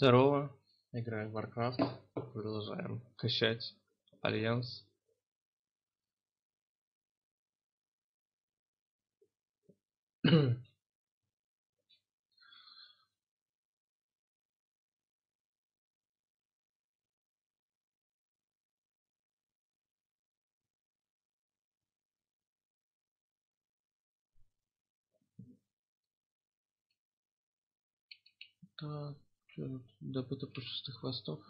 Здорово, играем в Warcraft, продолжаем качать Альянс. Так, тут? Добыто пушистых хвостов.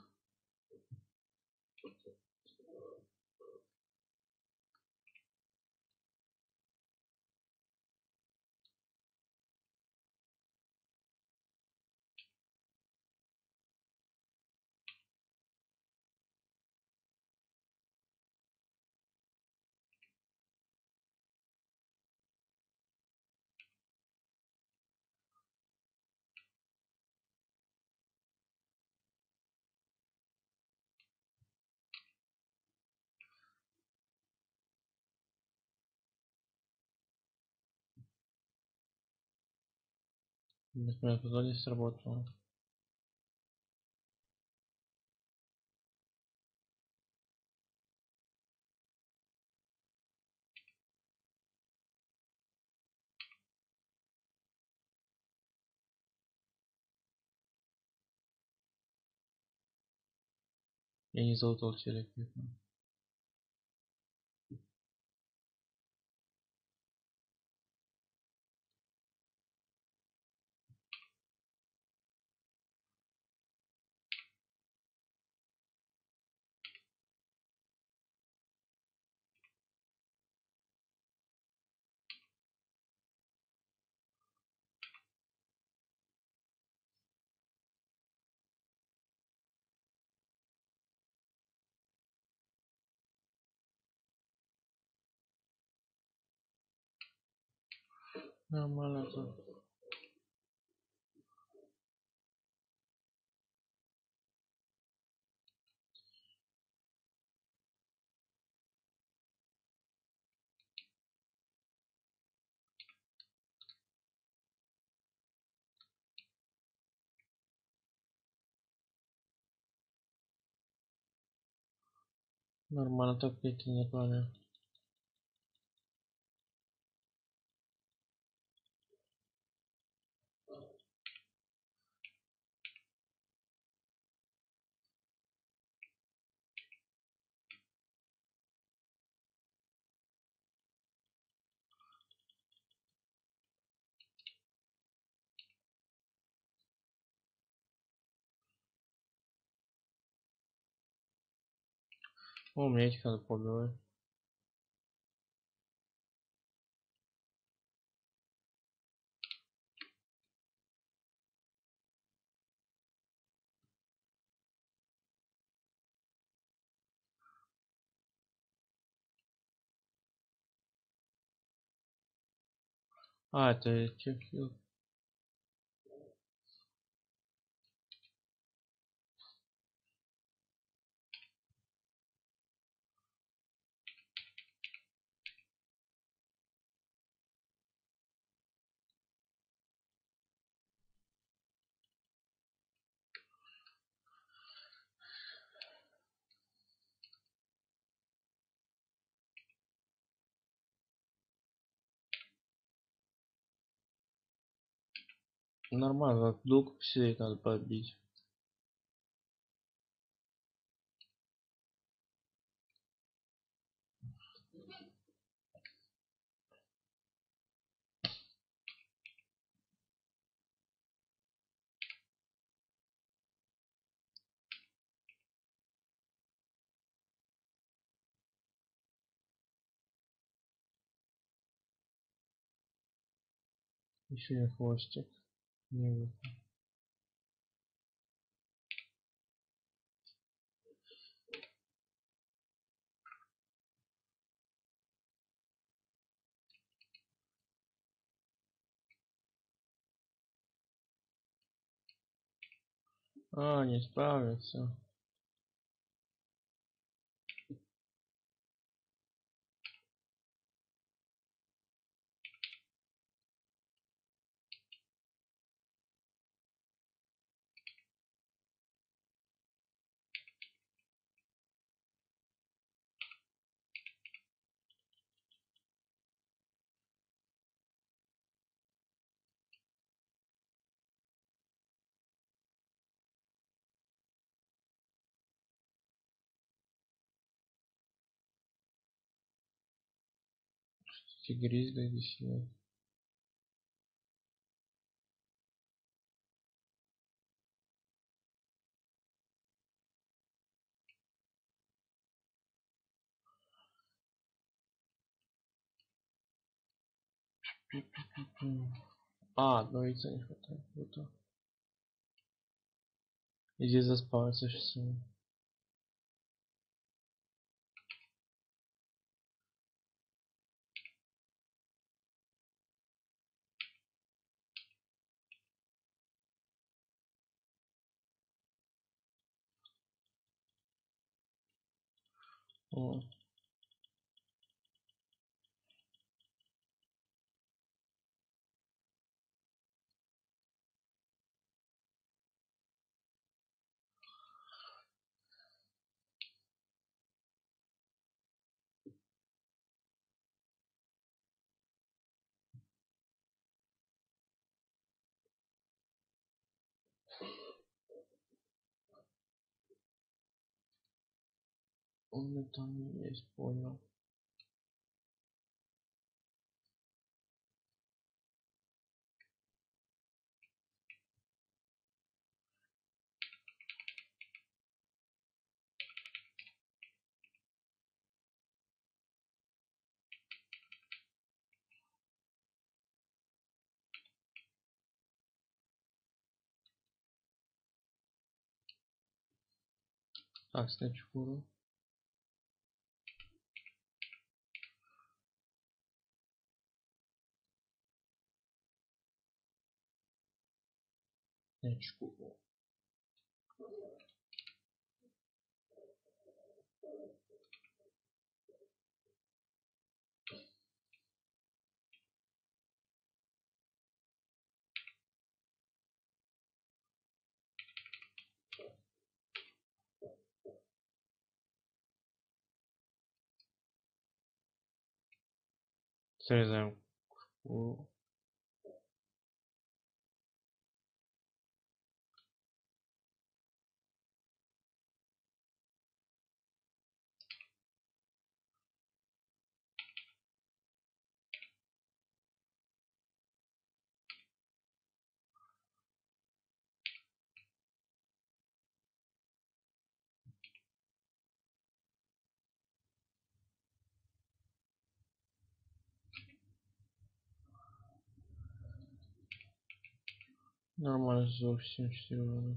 Например, позвони сработало. Я не залутал телек. Нормально тут. Нормально так пейте не пламя. О, у меня этих надо поубивать. А, это чехил. Нормально, долго посидеть надо побить. Еще и хвостик. Не выпал. А, не справится. Тигриз, да. М. А, одного яйца не хватает. Вот так. Иди заспавиться сейчас. О, он и там есть, понял. Так, É, desculpa. Três. O Нормально, 44 урона.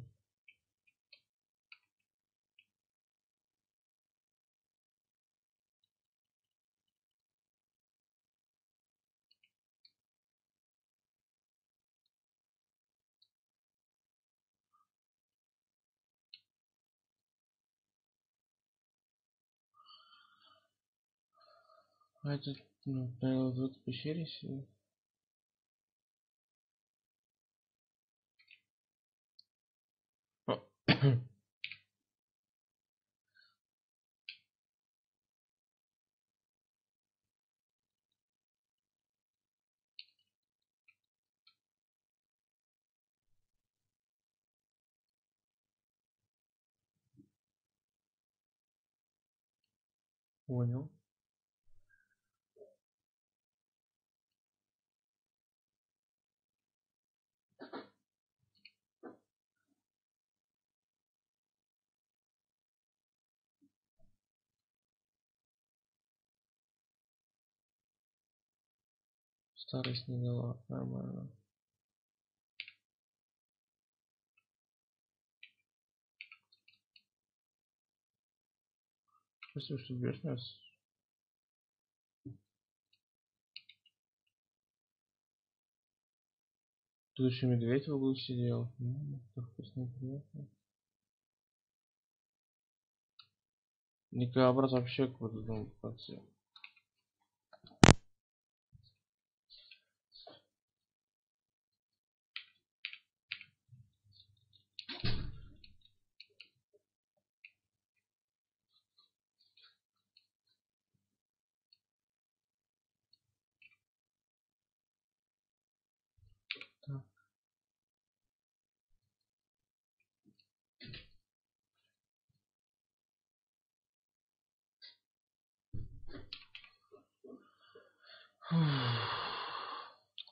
А этот, ну, наверное, в этой пещере сидит. О, Понял. Старость не дала. Нормально. Спасибо, что нас. Тут еще медведь в углу сидел. М, как вкусно приятно. Николай брат вообще какой-то там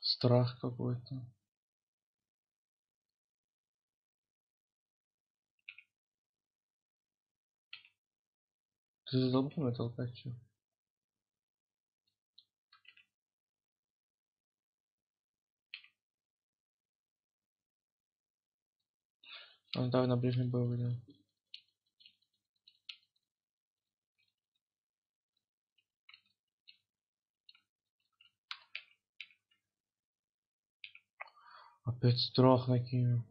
Страх какой-то. Ты задолбал меня толкать, чё? Он давай на ближний бой выйдем. Опять страх накинул.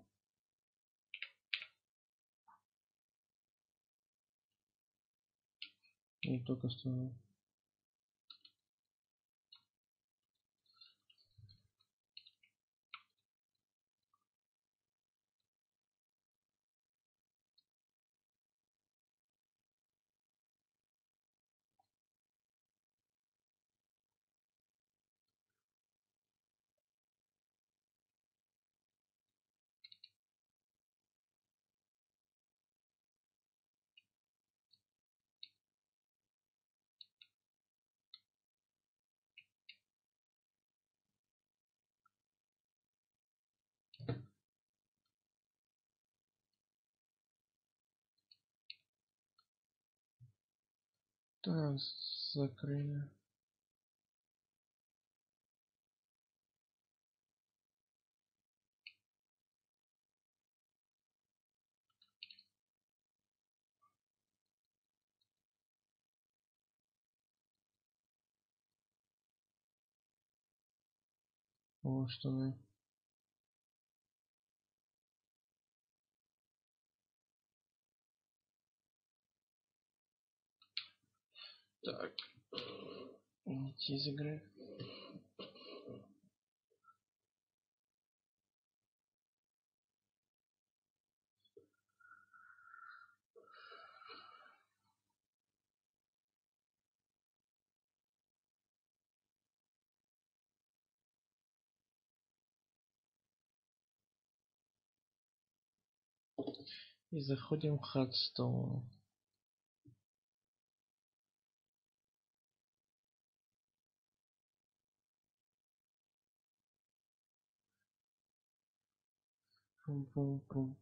Не только что. Так, закрыли. О, что мы. Так. Уйти из игры. И заходим в Pum, pum.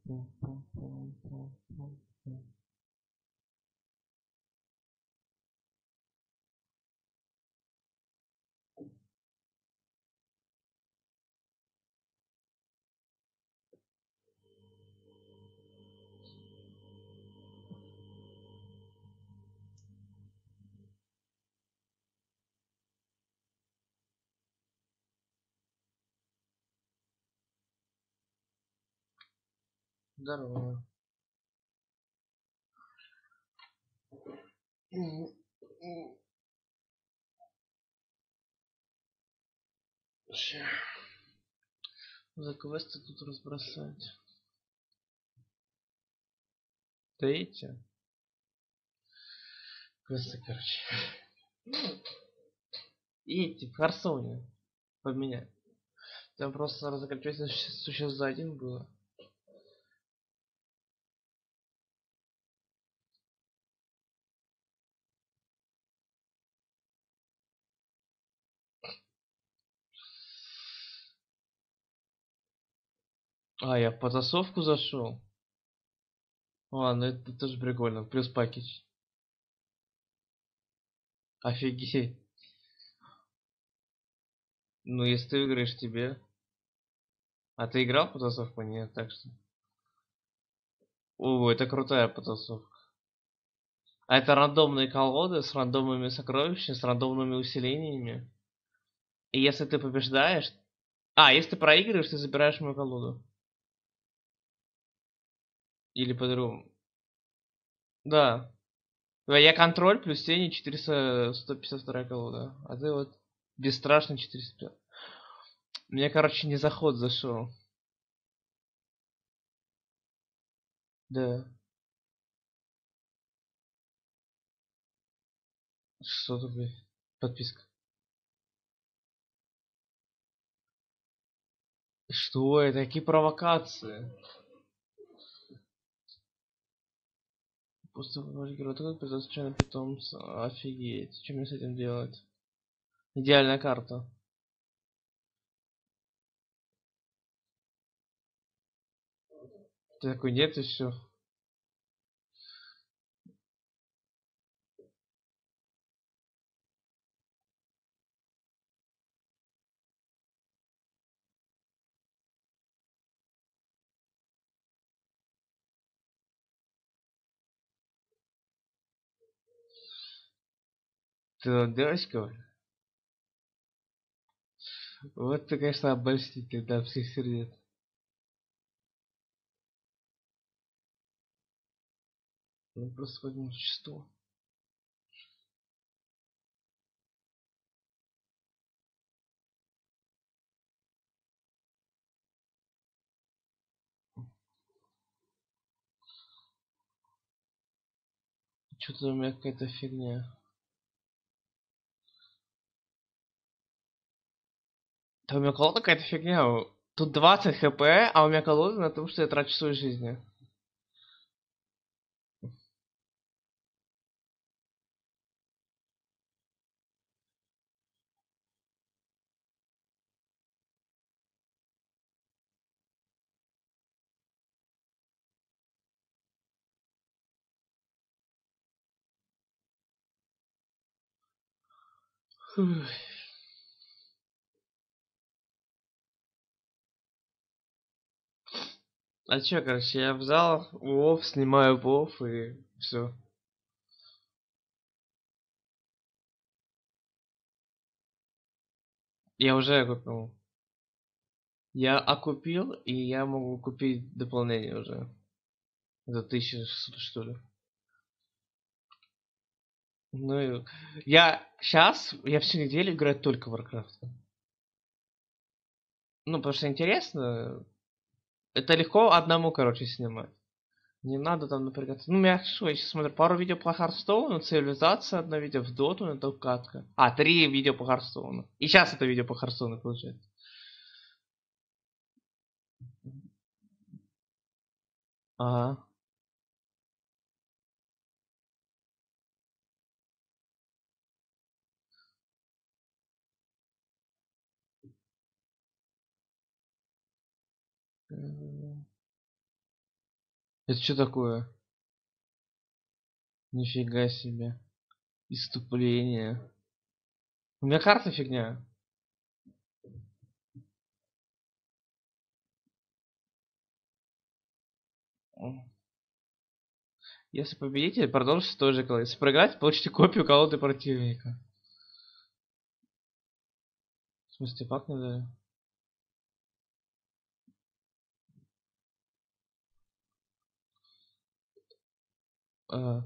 Здорово. За квесты тут разбросать. Эти? Квесты, короче. И эти в Харсоне поменять. Там просто разокончательное существ за один было. А, я в потасовку зашел. Ладно, это тоже прикольно. Плюс пакетч. Офигеть. Ну, если ты выиграешь тебе. А ты играл в потасовку? Нет, так что. О, это крутая потасовка. А это рандомные колоды с рандомными сокровищами, с рандомными усилениями. И если ты побеждаешь... А, если ты проигрываешь, ты забираешь мою колоду. Или по-другому. Да. Я контроль плюс тени 400, 152 колода. А ты вот бесстрашный 405. Мне, короче, не заход зашел. Да. Что тут, Подписка. Что это? Какие провокации? Такой придет случайно питомца. Офигеть. Что мне с этим делать? Идеальная карта. Ты такой, нет, и все. Ты девочка? Вот ты, конечно, обольститель, да, всех сердец. Ну, просто возьму существо. Что-то у меня какая-то фигня. Да у меня колода какая-то фигня. Тут 20 хп, а у меня колода на том, что я трачу свою жизнь. Фух. А чё, короче, я взял WoW, снимаю WoW и все. Я уже купил. Я окупил, и я могу купить дополнение уже. За 1600 что ли. Ну, и я сейчас, я всю неделю играю только в Warcraft. Ну, потому что интересно. Это легко одному, короче, снимать. Не надо там напрягаться. Ну, я что, я сейчас смотрю пару видео по Харстоуну, цивилизация, одно видео в Доту, это катка. А, три видео по Харстоуну. И сейчас это видео по Харстоуну получается. Ага. Это что такое? Нифига себе. Иступление. У меня карта фигня. Если победите, продолжите тоже колоду. Если проиграть, получите копию колоды противника. В смысле, как не дали? А.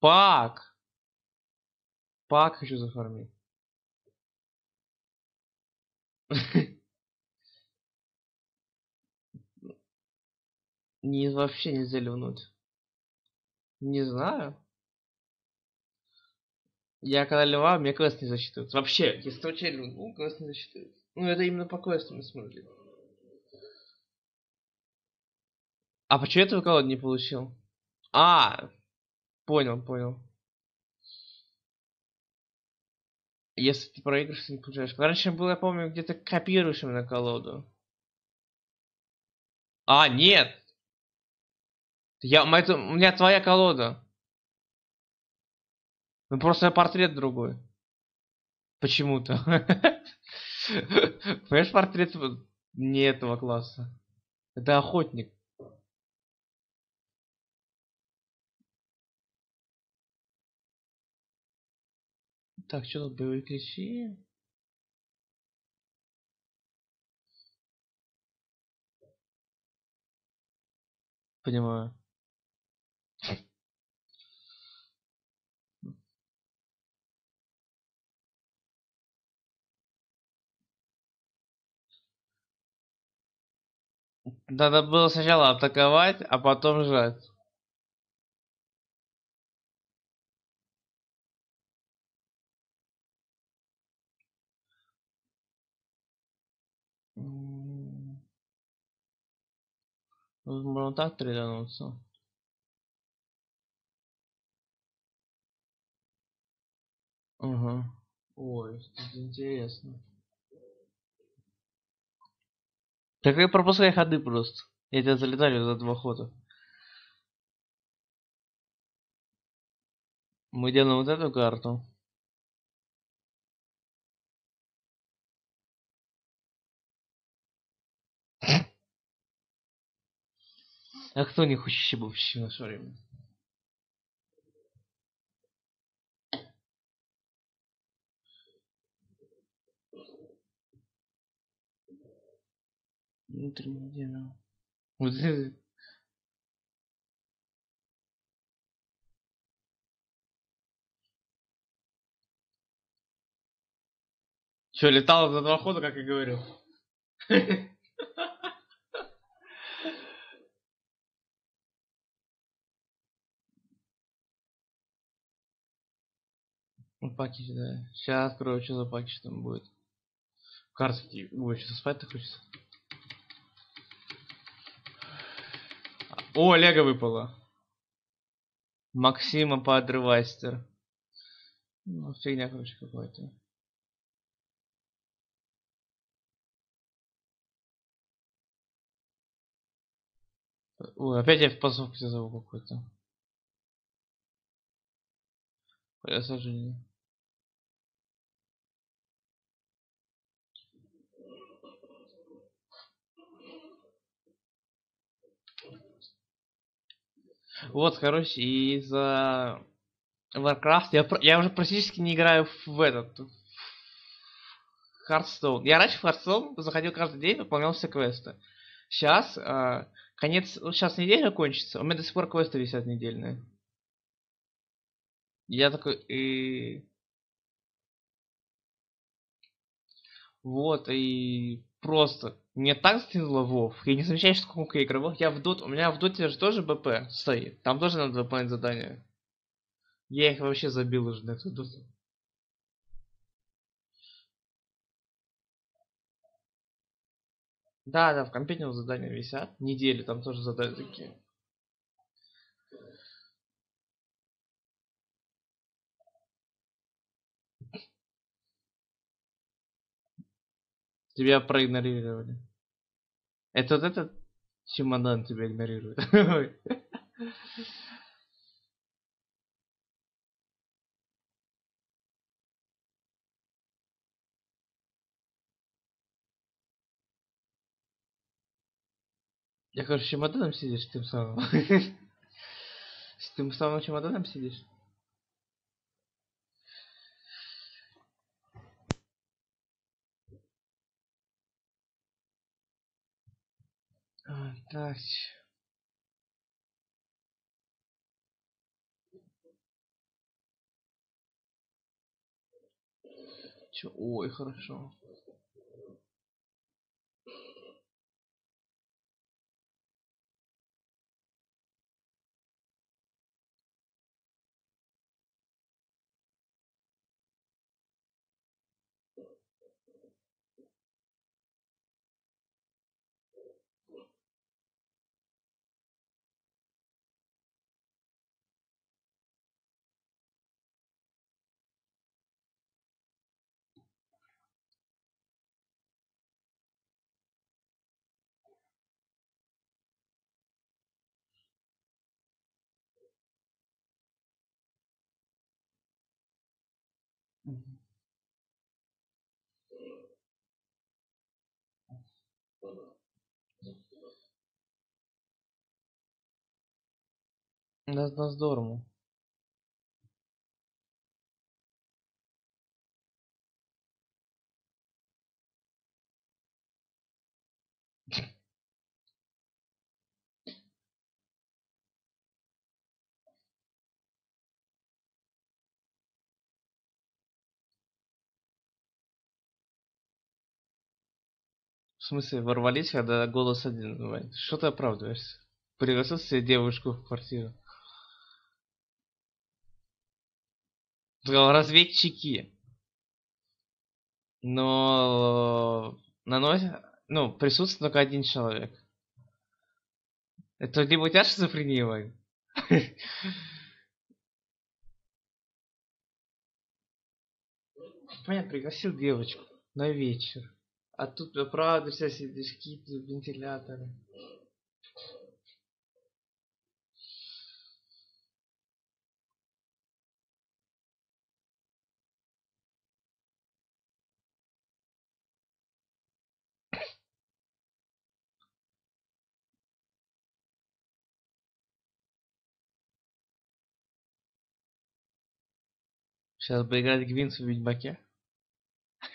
Пак! Пак хочу зафармить. Не, вообще нельзя ливнуть. Не знаю. Я когда ливаю, мне квест не засчитывается. Вообще, если вообще ливну, квест не засчитывается. Ну, это именно по квестам смотрели. А почему твою колоду не получил? А, понял, понял. Если ты проигрываешь, ты не получаешь. Раньше было, я помню, где-то копируешь именно колоду. А, нет! Я, это, у меня твоя колода. Ну просто портрет другой. Почему-то. Понимаешь, портрет не этого класса. Это охотник. Так, что тут боевые ключи? Понимаю. Надо было сначала атаковать, а потом жать. Нужно было так тредануться. Ага. Ой, это интересно. Так и пропускай ходы просто. Я тебя залетали за два хода. Мы делаем вот эту карту. А кто не хочет вообще в наше время? Внутренний дело. Вот это- Че, летал за два хода, как и говорил? Ну, Пакет, да. Сейчас открою, что за пакет там будет. Карты. Ой, что спать-то хочется. О, Лего выпало. Максима Падревайстер. Ну, фигня, короче, какой-то. Ой, опять я в пасовке зову какой-то. Я Вот, короче, и за Warcraft я, я уже практически не играю в этот в Hearthstone. Я раньше в Hearthstone заходил каждый день, выполнял все квесты. Сейчас конец, сейчас неделя кончится, у меня до сих пор квесты висят недельные. Я такой, и... Вот, и просто мне так стыдно Вов. Я не замечаю, сколько я игровых. Я в дот, у меня в доте же тоже БП стоит. Там тоже надо выполнять задания. Я их вообще забил уже на эту доту. Да, да, в компьютере задания висят. Недели там тоже задания такие. Тебя проигнорировали. Это вот этот чемодан тебя игнорирует. Я, короче, чемоданом сидишь тем самым. С тем самым чемоданом сидишь? Так. Ой, хорошо. Да, да, здорово. В смысле, ворвались, когда голос один? Что ты оправдываешься? Пригласил себе девушку в квартиру. Разведчики. Но наносит, ну, присутствует только один человек. Это либо у тебя шизофрения, Вань? понятно, пригласил девочку на вечер. А тут, э, правда, сидишь, какие-то вентиляторы. Сейчас бы играть Гвинс в Ведьмаке.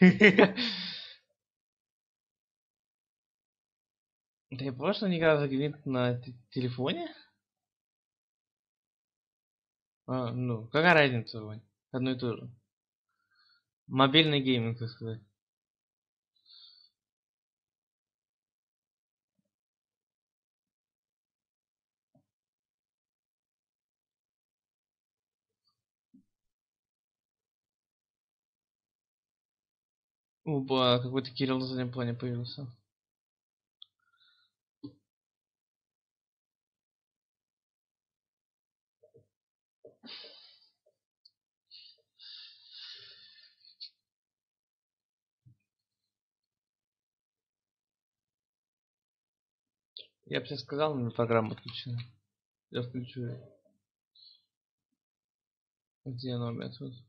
Ты просто не играл в Гвинт на телефоне? А, ну, какая разница, Вань? Одно и то же. Мобильный гейминг, так сказать. Опа, какой-то Кирилл на заднем плане появился. Я бы сейчас сказал, но программа отключена. Я включу её. Где она меня тут?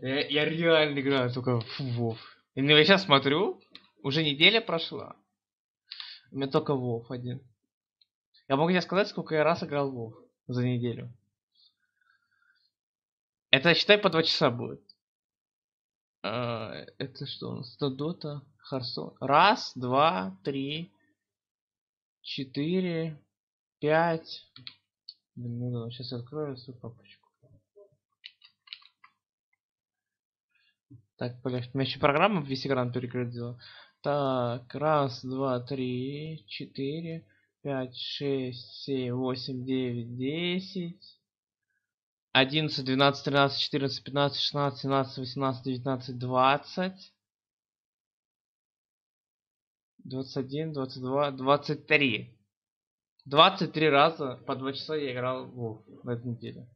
Я, я реально играю только в Вов. И ну, я сейчас смотрю, уже неделя прошла. У меня только Вов один. Я могу тебе сказать, сколько я раз играл в Вов за неделю. Это, считай, по два часа будет. А, это что у нас? Это Дота, Харсон. Раз, два, три, четыре, пять. Ну сейчас открою свою папочку. Так, блядь, у меня еще программа весь экран переградила. Так, раз, два, три, четыре, пять, шесть, семь, восемь, девять, десять. 11, 12, 13, 14, 15, 16, 17, 18, 19, 20. 21, 22, 23. 23 раза по 2 часа я играл в на этой неделе.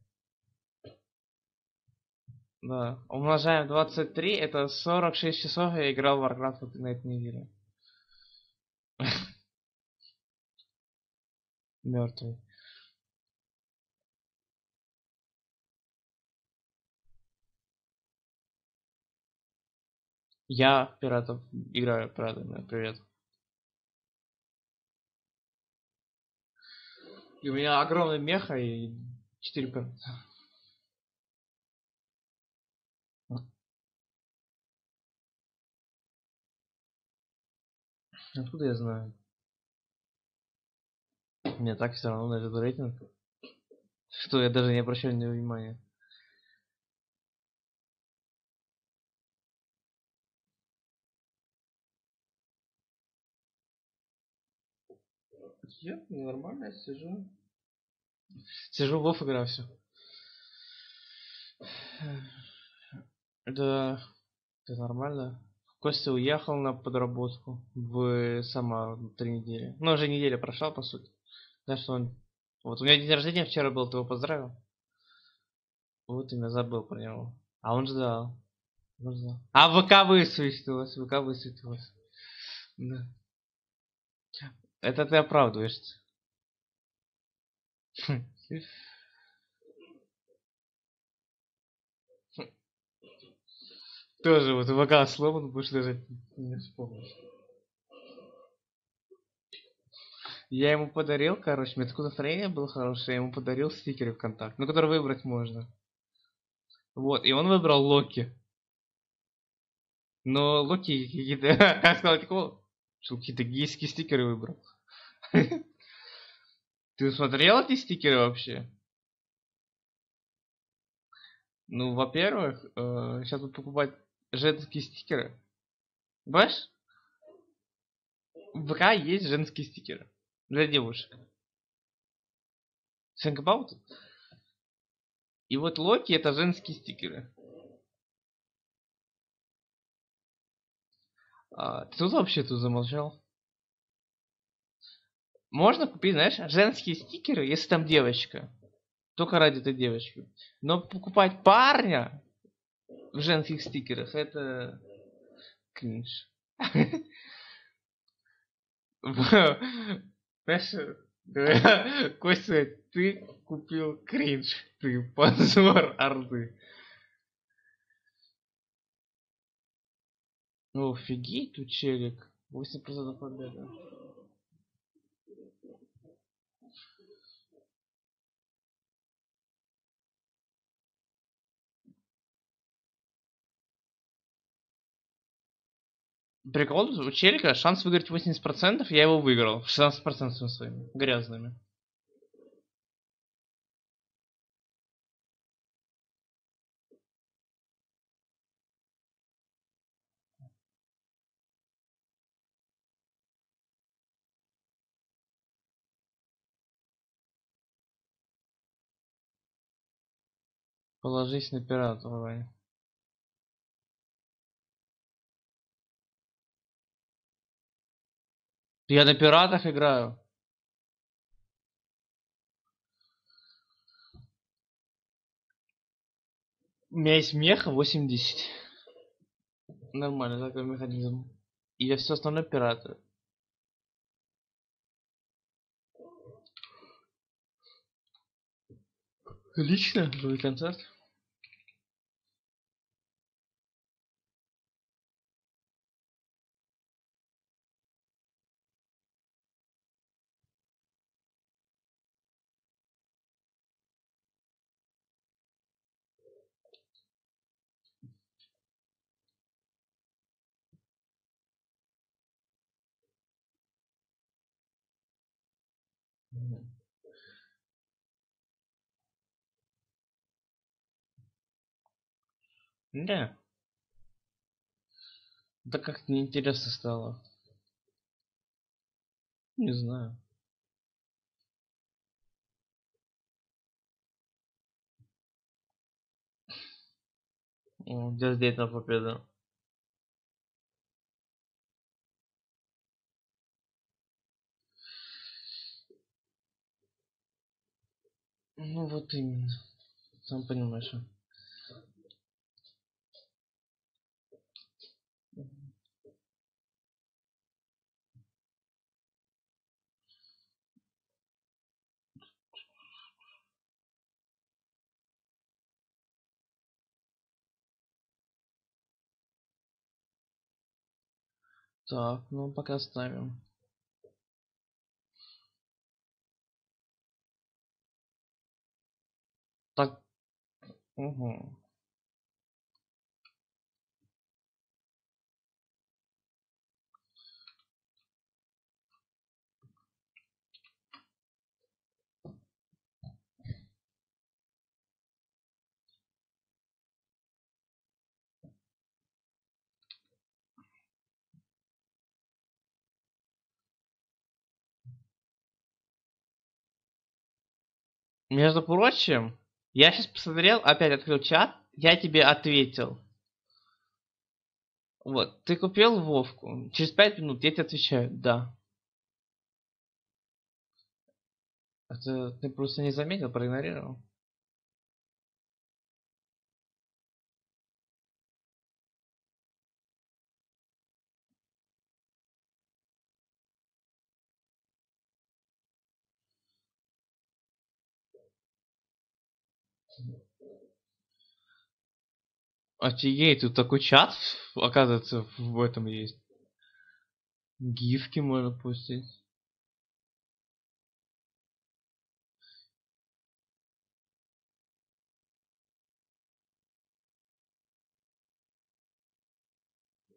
Да. Умножаем 23, это 46 часов я играл в Warcraft вот на этой неделе. Мертвый. Я пиратов играю, правда, привет. И у меня огромный меха и 4 пирата. Откуда я знаю? Мне так все равно на этот рейтинг. Что я даже не обращаю на него внимания. Я нормально сижу. Сижу в Вов играю все. Да, это нормально. Костя уехал на подработку в Самару на три недели. Ну, уже неделя прошла, по сути. Да, что он... Вот у меня день рождения вчера был, ты его поздравил? Вот имя забыл про него. А он ждал. Он ждал. А ВК высветилось, ВК высветилось. Да. Это ты оправдываешься. Тоже вот ВК сломан, будешь даже не вспомнишь. Я ему подарил, короче, у меня такое настроение было хорошее, я ему подарил стикеры ВКонтакте, ну, которые выбрать можно. Вот, и он выбрал Локи. Но Локи какие-то, я сказал, такого, что какие-то гейские стикеры выбрал. Ты смотрел эти стикеры вообще? Ну, во-первых, э, сейчас буду покупать женские стикеры. Понимаешь? В ВК есть женские стикеры для девушек. Think about it. И вот Локи это женские стикеры. А, ты тут вообще тут замолчал? Можно купить, знаешь, женские стикеры, если там девочка. Только ради этой девочки. Но покупать парня в женских стикерах. Это кринж. Знаешь, Костя, ты купил кринж. Ты позор Орды. Ну, офигеть, тут челик. 8% победа. Прикол, у челика шанс выиграть 80%, я его выиграл. 16% своими грязными. Положись на пирата, Ваня. Я на пиратах играю. У меня есть меха 80. Нормально, такой механизм. И я все остальное пираты. Лично, живой концерт. Да. Да как-то неинтересно стало. Не знаю. Где здесь на победа? Ну вот именно. Сам понимаешь. Так, ну пока ставим. Так. Угу. Между прочим, я сейчас посмотрел, опять открыл чат, я тебе ответил. Вот, ты купил Вовку. Через пять минут я тебе отвечаю, да. Это ты просто не заметил, проигнорировал. Офигеть, тут такой чат, оказывается, в этом есть. Гифки можно пустить.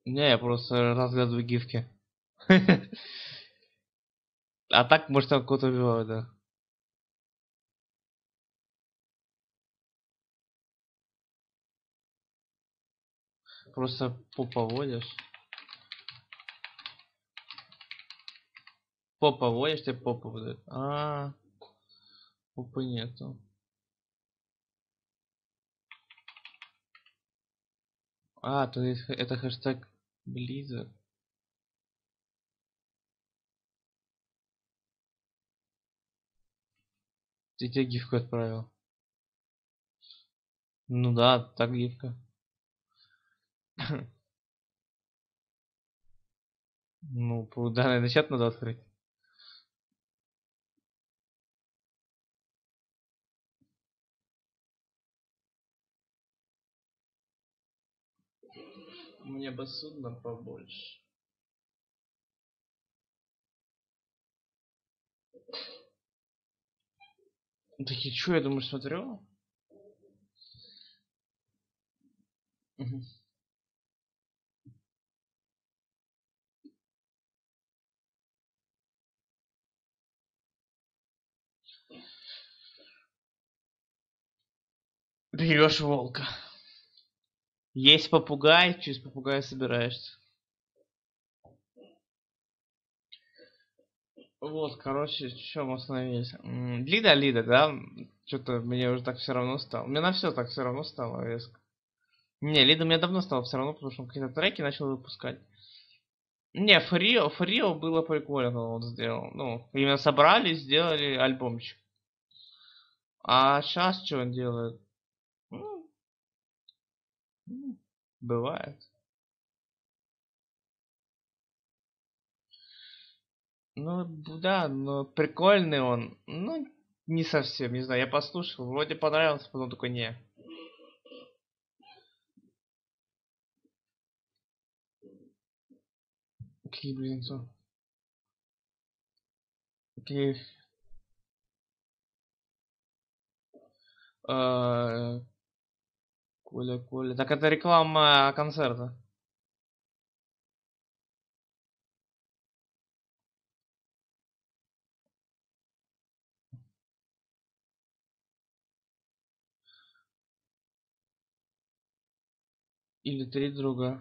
Не, я просто разглядываю гифки. А так, может, там кого-то убивают, да. Просто попа водишь. Попа водишь, тебе попа выдает. А, попы нету. А, то есть это хэштег Blizzard. Ты тебе гифку отправил. Ну да, так гифка. Ну, по данный на чат надо открыть. Мне бы судно побольше. Ну, Такие, что я думаю, смотрю? Мгм. Берешь волка. Есть попугай, через попугая собираешься. Вот, короче, что мы остановились? Лида, Лида, да? Что-то мне уже так все равно стало. Мне на все так все равно стало резко. Не, Лида мне давно стало все равно, потому что он какие-то треки начал выпускать. Не, Фрио, Фрио было прикольно, он сделал. Ну, именно собрали, сделали альбомчик. А сейчас что он делает? Ну, м, бывает. Ну, да, но прикольный он. Ну, не совсем, не знаю, я послушал, вроде понравился, потом такой не. Какие, блин, что? Какие... Коля, Коля. Так это реклама концерта. Или три друга.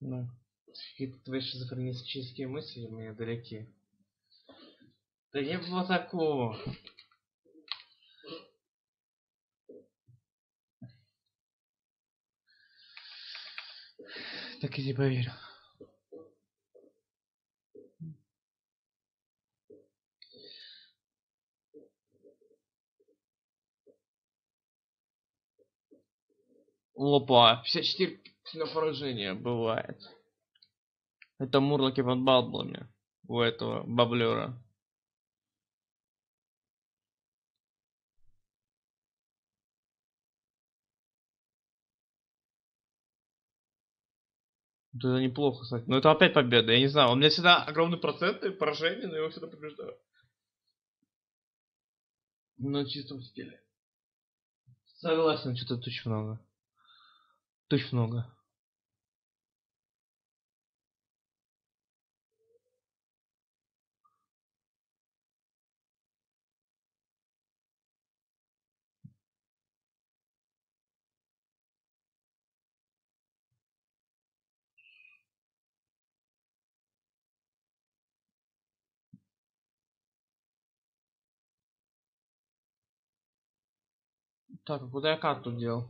Ну, какие-то твои шизофренические мысли мне далеки. Да не было такого. Так и не поверю. Опа, 54 на поражение бывает. Это мурлоки под балблами у этого баблера. Это неплохо, кстати. Но это опять победа, я не знаю. У меня всегда огромные проценты поражений, но я его всегда побеждаю. На чистом стиле. Согласен, что-то туч много. Туч много. Так, а куда я карту дел?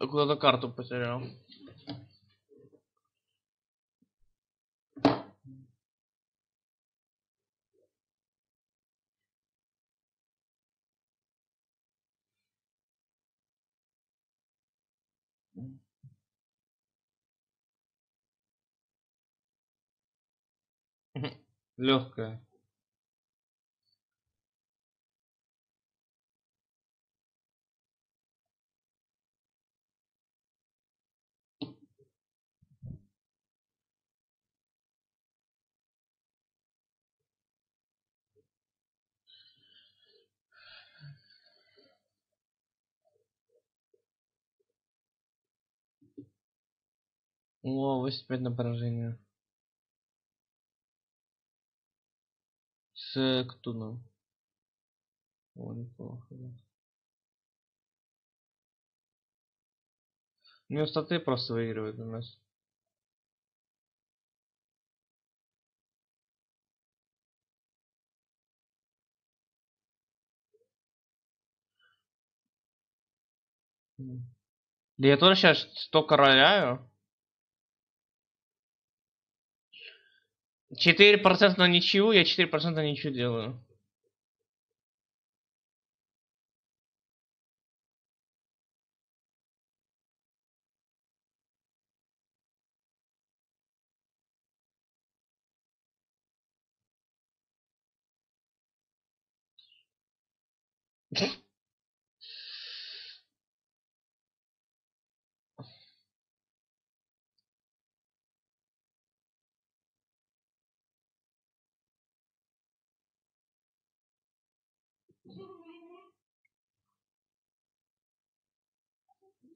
Я куда-то карту потерял. Легкая. О, 85 на поражение. С Ктуном. О, неплохо. У него статы просто выигрывают у нас. Да я тоже сейчас столько роляю. 4% на ничью, я 4% на ничью делаю.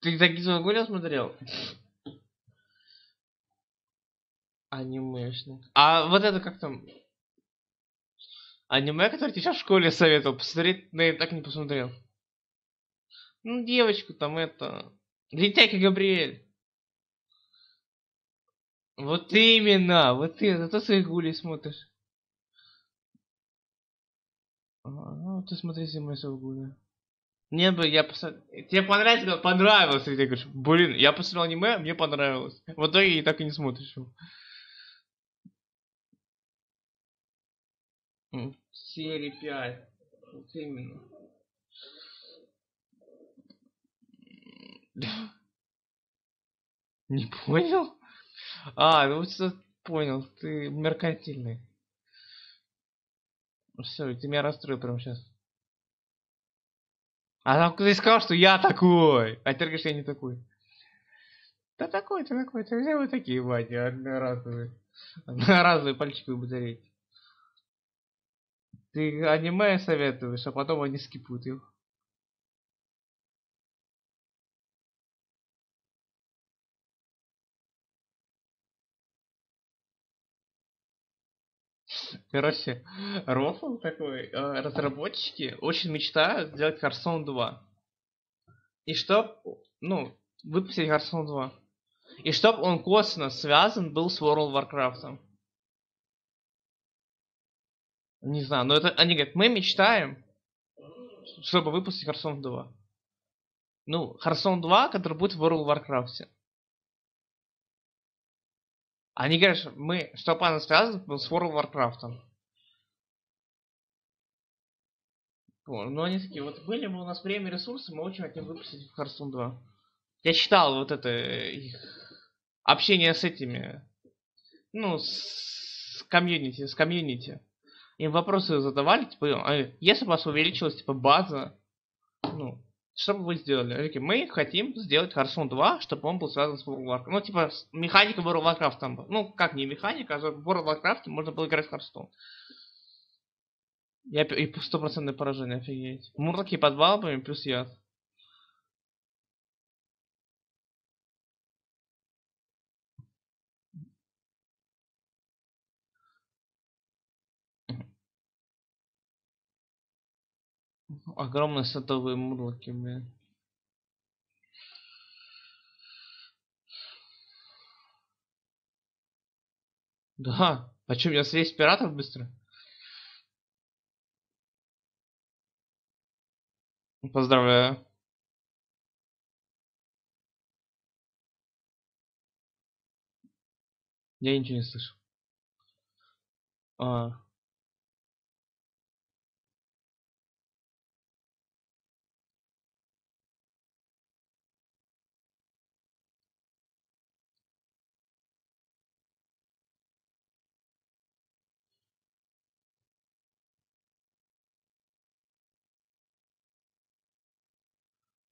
Ты такие Гуля смотрел? Анимешник. А вот это как там? Аниме, которое тебе сейчас в школе советовал, посмотреть, но я так не посмотрел. Ну, девочку там это... Летяйка Габриэль. Вот именно, вот ты, зато своих гулей смотришь. Ага, ну, ты смотри зимой своего гуля. Не бы, я посмотрел... Тебе понравилось? Понравилось, и ты говоришь, блин, я посмотрел аниме, мне понравилось. В итоге и так и не смотришь его. М, Серия 5. Вот именно. Не понял? А, ну что понял, ты меркантильный. Все, ты меня расстроил прямо сейчас. А там ты сказал, что я такой. А ты говоришь, я не такой. Да такой, ты такой. Ты все вы такие, Ваня, одноразовые. Одноразовые пальчиковые батарейки. Ты аниме советуешь, а потом они скипают их. Короче, рофл такой, э, разработчики очень мечтают сделать Hearthstone 2. И чтоб, ну, выпустить Hearthstone 2. И чтоб он косвенно связан был с World of Warcraft. Не знаю, но это они говорят, мы мечтаем, чтобы выпустить Hearthstone 2. Ну, Hearthstone 2, который будет в World of Warcraft. Они говорят, мы, чтобы она связана был с World of Warcraft. Ну, они такие, вот были бы у нас время и ресурсы, мы очень хотим выпустить Hearthstone 2. Я читал вот это их общение с этими, ну, с комьюнити, с комьюнити. Им вопросы задавали, типа, «А если бы у вас увеличилась, типа, база, ну, что бы вы сделали? Они такие, мы хотим сделать Hearthstone 2, чтобы он был связан с World Warcraft. Ну, типа, механика World of Warcraft там. Ну, как не механика, а в World of Warcraft можно было играть в Hearthstone. Я и стопроцентное поражение, офигеть. Мурлоки под балбами плюс яд. Огромные садовые мурлоки, блин. Да. А что, у меня съесть пиратов быстро? Поздравляю. Я ничего не слышу. А.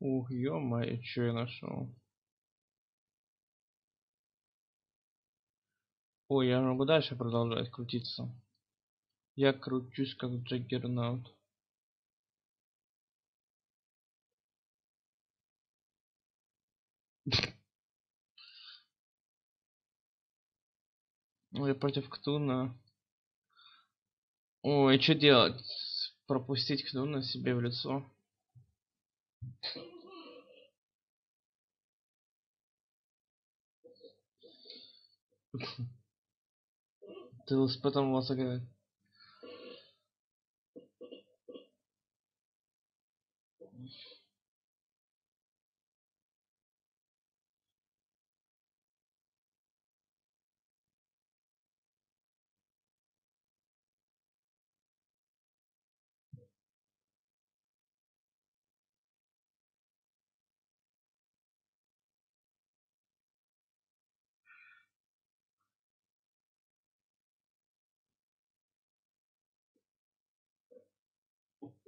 Ух, ё-моё, что я нашел? Ой, я могу дальше продолжать крутиться. Я кручусь как Джаггернаут. Ой, против Ктуна. Ой, что делать? Пропустить Ктуна себе в лицо. Ты потом вас играет.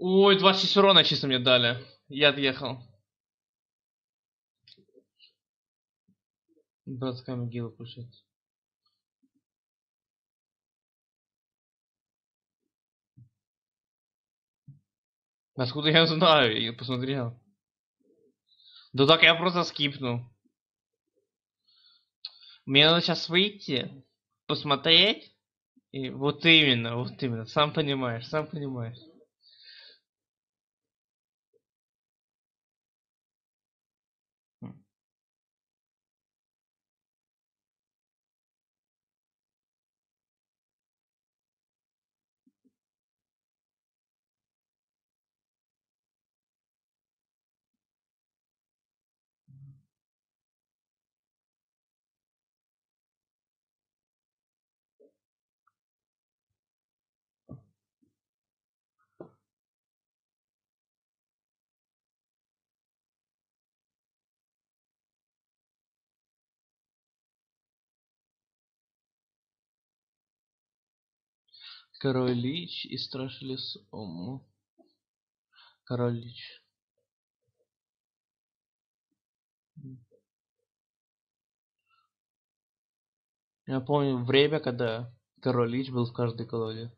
Ой, 26 урона чисто мне дали. Я отъехал. Братская могила пушит. Откуда я знаю? Я посмотрел. Да так я просто скипну. Мне надо сейчас выйти, посмотреть. И вот именно, вот именно. Сам понимаешь, сам понимаешь. Король Лич и Страж Лесом. Король Лич. Я помню время, когда Король Лич был в каждой колоде.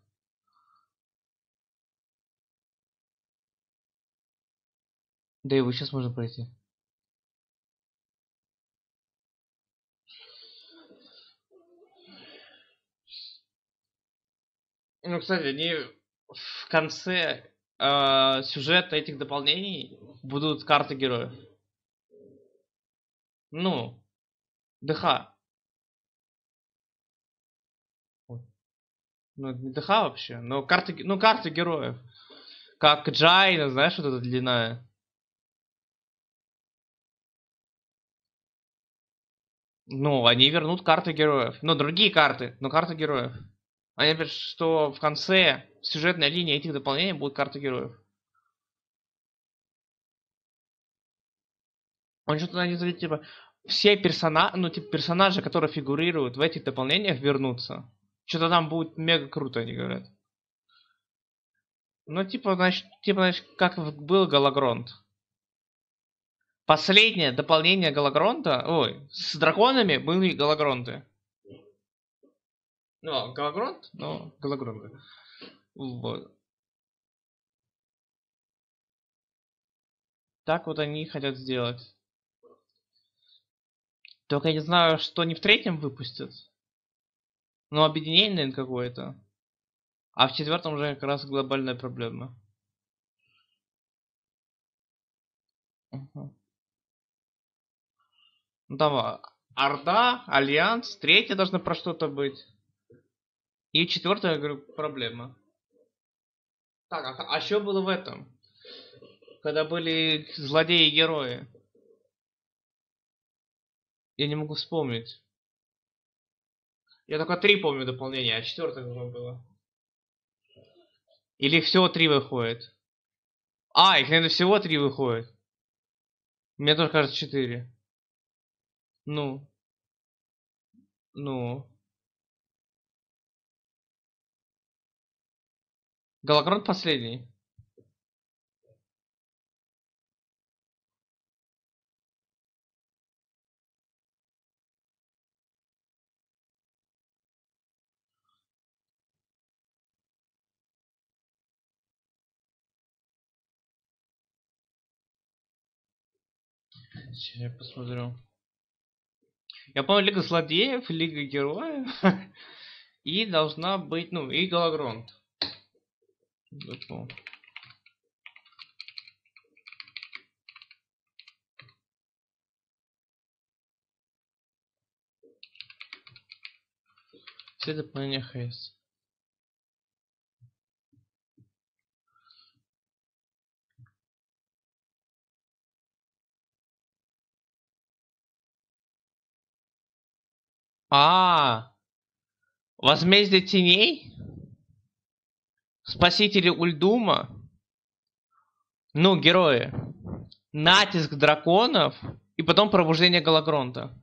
Да его сейчас можно пройти. Ну, кстати, они в конце э, сюжета этих дополнений будут карты героев. Ну, ДХ. Ну, это не ДХ вообще, но карты, ну, карты героев. Как Джайна, знаешь, вот эта длинная. Ну, они вернут карты героев. Ну, другие карты, но карты героев. Они пишут, что в конце сюжетной линии этих дополнений будет карта героев. Он что-то они типа все персонажи, ну типа персонажи, которые фигурируют в этих дополнениях, вернутся. Что-то там будет мега круто, они говорят. Ну, типа, значит, типа, значит, как был Галагронт. Последнее дополнение Галагронта, ой, с драконами были Галагронты. Ну, Галагронт, но Галагронт. Вот. Так вот они хотят сделать. Только я не знаю, что они в третьем выпустят. Ну, объединение, какое-то. А в четвертом уже как раз глобальная проблема. Угу. Ну а, Орда, Альянс, третья должна про что-то быть. И четвертая, говорю, проблема. Так, а, а что было в этом? Когда были злодеи и герои? Я не могу вспомнить. Я только три помню дополнения, а четвертое уже было. Или всего три выходит? А, их, наверное, всего три выходит. Мне тоже кажется четыре. Ну. Ну. Галакрон последний. Сейчас я посмотрю. Я помню, Лига Злодеев, Лига Героев. и должна быть, ну, и Галагронт. Все дополнения ХС. А, возмездие теней, спасители Ульдума, ну герои, натиск драконов и потом пробуждение Галагронта.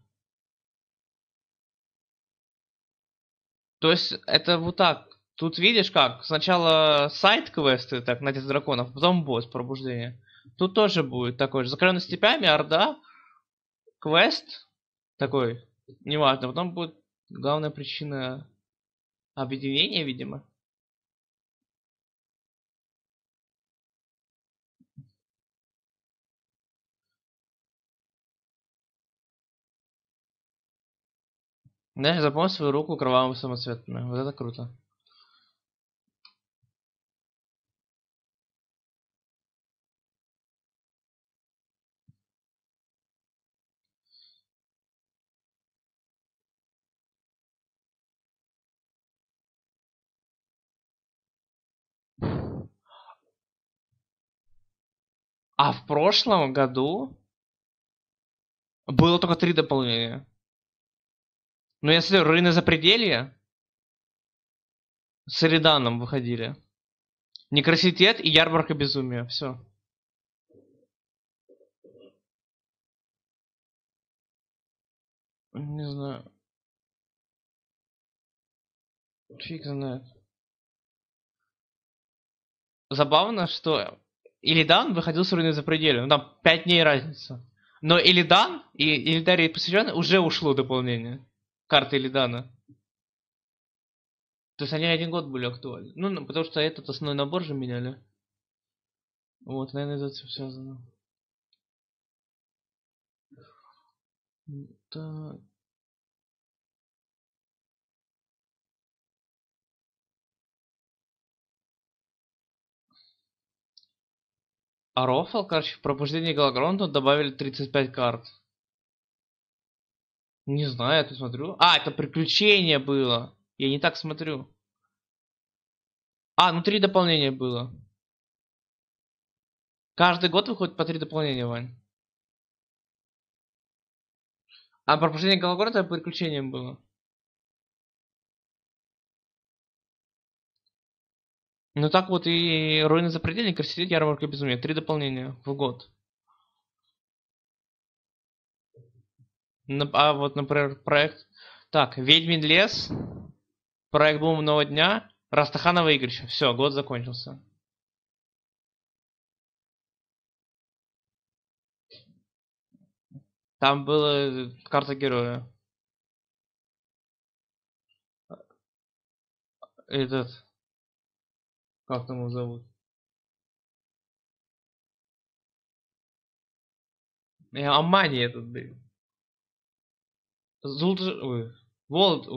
То есть это вот так. Тут видишь как? Сначала сайт-квесты, так, натиск драконов, потом босс пробуждение. Тут тоже будет такой же. Закрываемый степями, орда, квест такой, Неважно, потом будет главная причина объединения, видимо. Да, запомни свою руку кровавыми самоцветами. Вот это круто. А в прошлом году было только три дополнения. Но если Руины Запределья с Эриданом выходили. Некраситет и Ярмарка Безумия. Все. Не знаю. Фиг знает. Забавно, что Илидан выходил с уровня за пределы. Ну, там 5 дней разница. Но Илидан и Илидарий посвященный уже ушло дополнение. Карты Илидана. То есть они один год были актуальны. Ну, потому что этот основной набор же меняли. Вот, наверное, из-за этого связано. Так. А рофл, короче, в пробуждении Галагронта добавили 35 карт. Не знаю, я тут смотрю. А, это приключение было. Я не так смотрю. А, ну три дополнения было. Каждый год выходит по три дополнения, Вань. А пробуждение Галагронта приключением было. Ну так вот и Руины Запредельник, Краситель, Ярмарка Безумия. Три дополнения в год. А вот, например, проект... Так, Ведьмин лес, проект Бумного дня, Растаханово игрище. Все, год закончился. Там была карта героя. Этот... Как там его зовут? Я Амани этот, блин. Зулджин... Ой. Волод...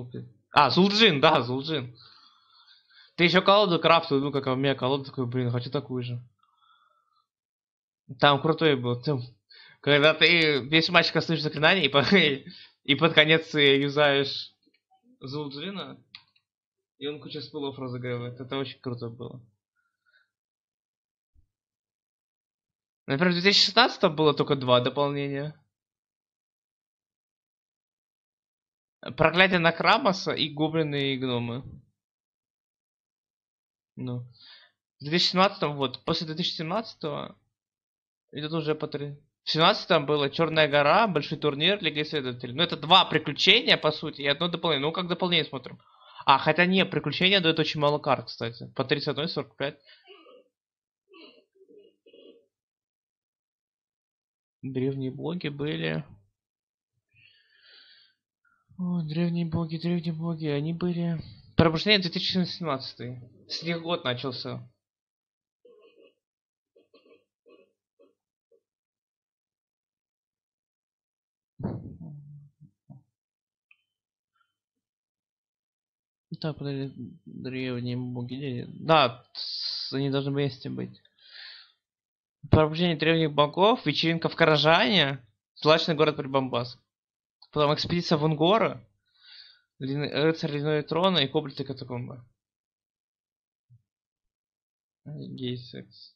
А, Зулджин, да, Зулджин. Ты еще колоду крафтил, ну как у меня колода такой, блин, хочу такую же. Там крутой был. Там, когда ты весь матч кастуешь заклинание и, по, и под конец юзаешь Зулджина, и он кучу спылов разыгрывает. Это очень круто было. Например, в 2016 было только два дополнения. Проклятие на Крамоса и Гоблины и Гномы. Ну. В 2017 вот, после 2017 идет уже по три. В 17 было Черная гора, Большой турнир, Лига исследователей. Ну это два приключения, по сути, и одно дополнение. Ну как дополнение смотрим. А, хотя не, приключения дают очень мало карт, кстати. По 31 45. Древние боги были. О, древние боги, древние боги, они были... Пробуждение 2017. С год начался. Так подожди, древние боги. Да, они должны вместе быть. Пробуждение древних богов, вечеринка в Каражане, злачный город при Прибамбас. Потом экспедиция в Унгора, Лин- рыцарь ледяной трона и коблеты катакомбы. Гей секс.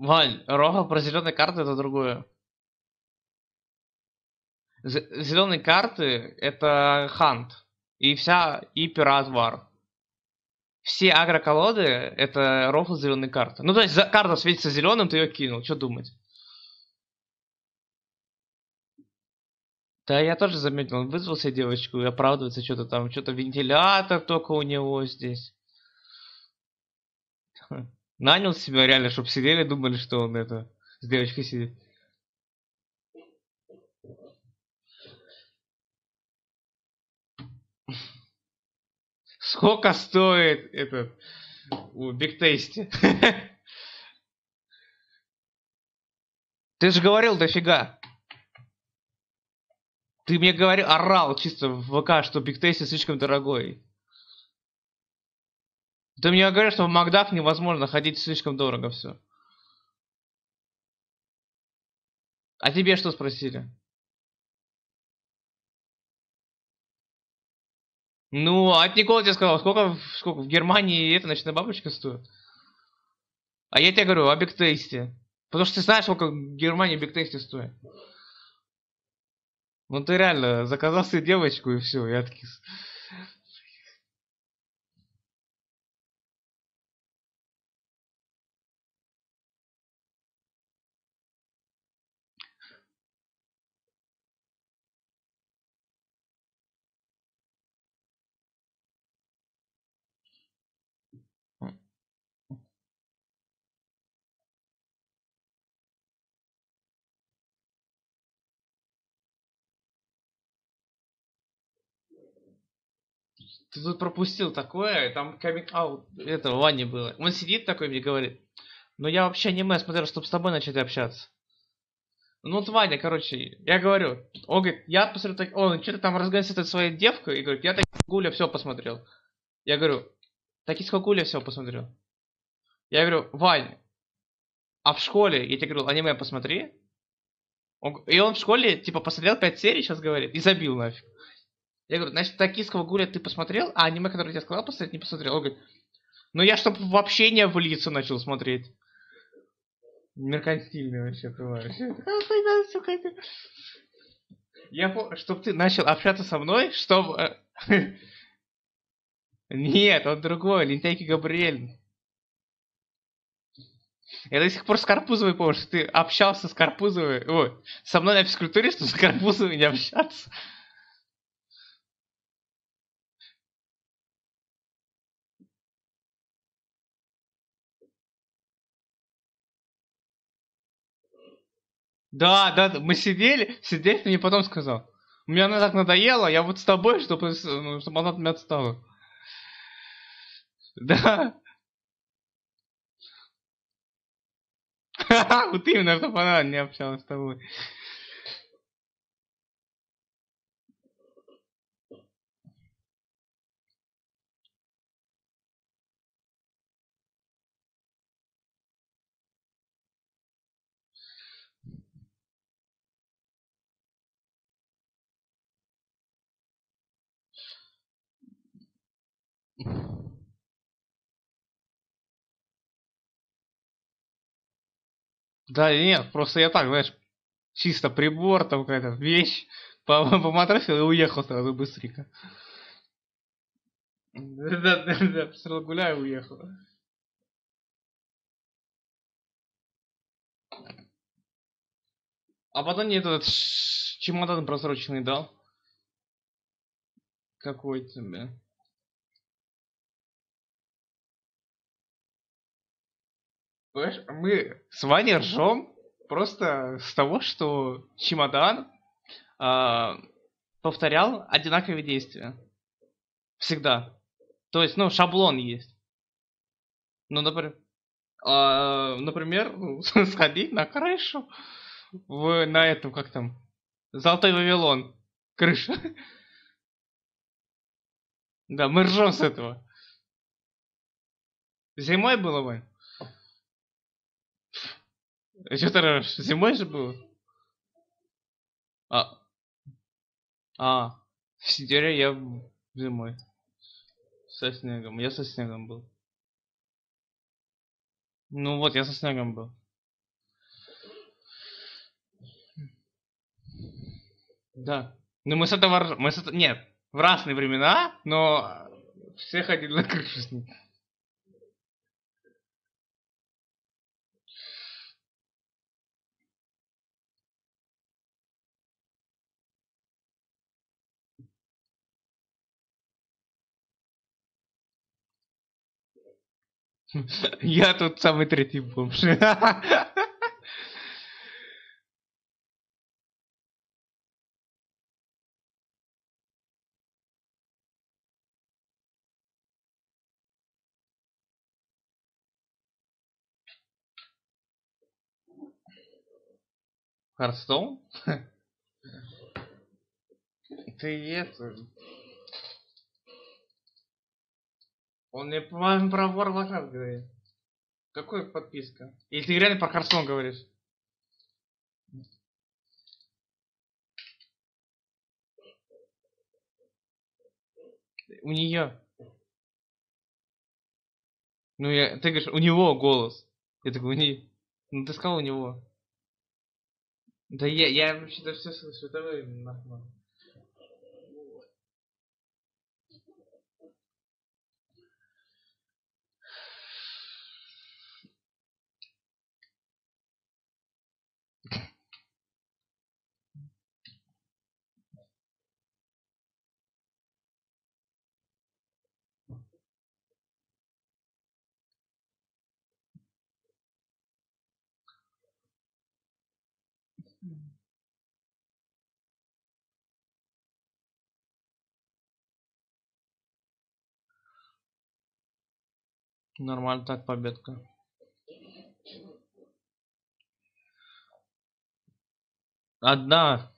Вань, Рога про зеленые карты это другое. Зеленые карты это хант. И вся и пират вар. Все агроколоды это рофл зеленые карты. Ну то есть карта светится зеленым, ты ее кинул. Что думать? Да, я тоже заметил, он вызвал себе девочку и оправдывается что-то там, что-то вентилятор только у него здесь. Нанял себя реально, чтобы сидели, думали, что он это с девочкой сидит. Сколько стоит этот у Биг Тейсти? Ты же говорил дофига. Ты мне говорил, орал чисто в ВК, что Биг Тейсти слишком дорогой. Ты мне говоришь, что в Макдак невозможно ходить слишком дорого все. А тебе что спросили? Ну, от Никола тебе сказал, сколько, сколько в Германии эта ночная бабочка стоит? А я тебе говорю, о Big Tasty. Потому что ты знаешь, сколько в Германии Big Tasty стоит. Ну ты реально заказал себе девочку и все, и откис. Ты тут пропустил такое, там комик аут этого Вани было. Он сидит такой мне говорит, ну я вообще аниме смотрел, чтобы с тобой начать общаться. Ну вот Ваня, короче, я говорю, он говорит, я посмотрел, так, он что-то там разговаривает с этой своей девкой, и говорит, я так Гуля все посмотрел. Я говорю, так из Гуля все посмотрел. Я говорю, Вань, а в школе, я тебе говорю, аниме посмотри. Он и он в школе, типа, посмотрел 5 серий, сейчас говорит, и забил нафиг. Я говорю, значит, токийского гуля ты посмотрел, а аниме, которое я сказал посмотреть, не посмотрел. Он говорит, ну я чтоб в общение влиться начал смотреть. Меркантильный вообще, это. Я помню, чтоб ты начал общаться со мной, чтобы... Нет, он другой, лентяйки Габриэль. Я до сих пор с Карпузовой помню, что ты общался с Карпузовой. Ой, со мной на физкультуре, что с Карпузовой не общаться. Да, да, мы сидели, сидели, ты мне потом сказал. Мне она так надоела, я вот с тобой, чтобы, ну, чтобы она от меня отстала. Да. Вот именно, чтобы она не общалась с тобой. Да, нет, просто я так, знаешь, чисто прибор, там какая-то вещь, по- поматросил и уехал сразу быстренько. Да, да, да, да, просто гуляю и уехал. А потом мне этот чемодан просроченный дал. Какой тебе? Понимаешь, мы с Ваней ржем просто с того, что чемодан а, повторял одинаковые действия. Всегда. То есть, ну, шаблон есть. Ну, например, а, например, ну, сходить на крышу в, на этом, как там, Золотой Вавилон. Крыша. Да, мы ржем с этого. Зимой было, Вань? Что ржешь? Зимой же было? А. А. В сентябре я зимой. Со снегом. Я со снегом был. Ну вот, я со снегом был. Да. Ну мы с этого... Мы с этого... Нет, в разные времена, но все ходили на крышу с. Я тут самый третий бомж. Хардстоун? Ты это... Он мне про, Warcraft говорит. Какой подписка? Ты реально про Харстоун говоришь? У нее. Ну, я, ты говоришь, у него голос. Я такой, у нее. Ну, ты сказал у него. Да я, я вообще-то все слышу, это вы. Нормально так, победка. Одна.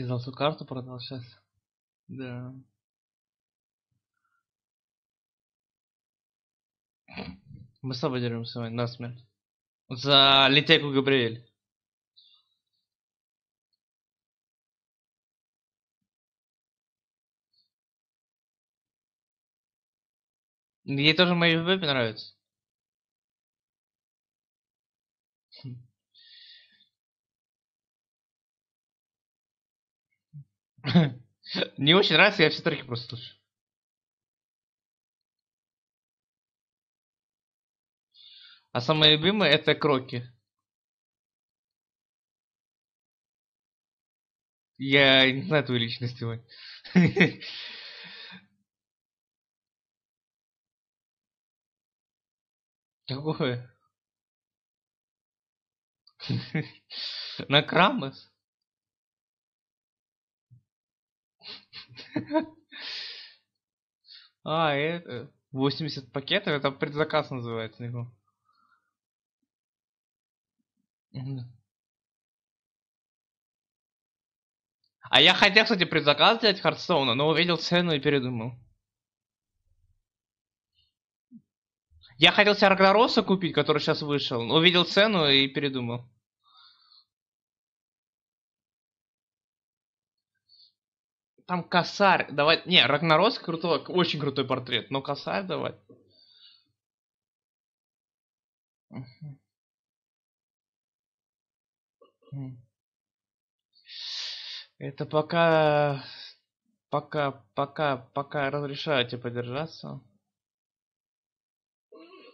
И золотую карту продал сейчас. Да. Мы с тобой деремся Вань, на смерть. За литейку Габриэль. Ей тоже мои вебы нравятся. Не очень нравится, я все треки просто слушаю. А самые любимые это Кроки. Я не знаю твою личность сегодня. Какое? На Крамос? А, это... 80 пакетов, это предзаказ называется. Мгм. А я хотел, кстати, предзаказ сделать Хардстоуна, но увидел цену и передумал. Я хотел себе Рагнароса купить, который сейчас вышел, но увидел цену и передумал. Там косарь, давай... Не, Рагнарос крутой, очень крутой портрет, но косарь давай. Это пока... Пока, пока, пока разрешаю тебе подержаться.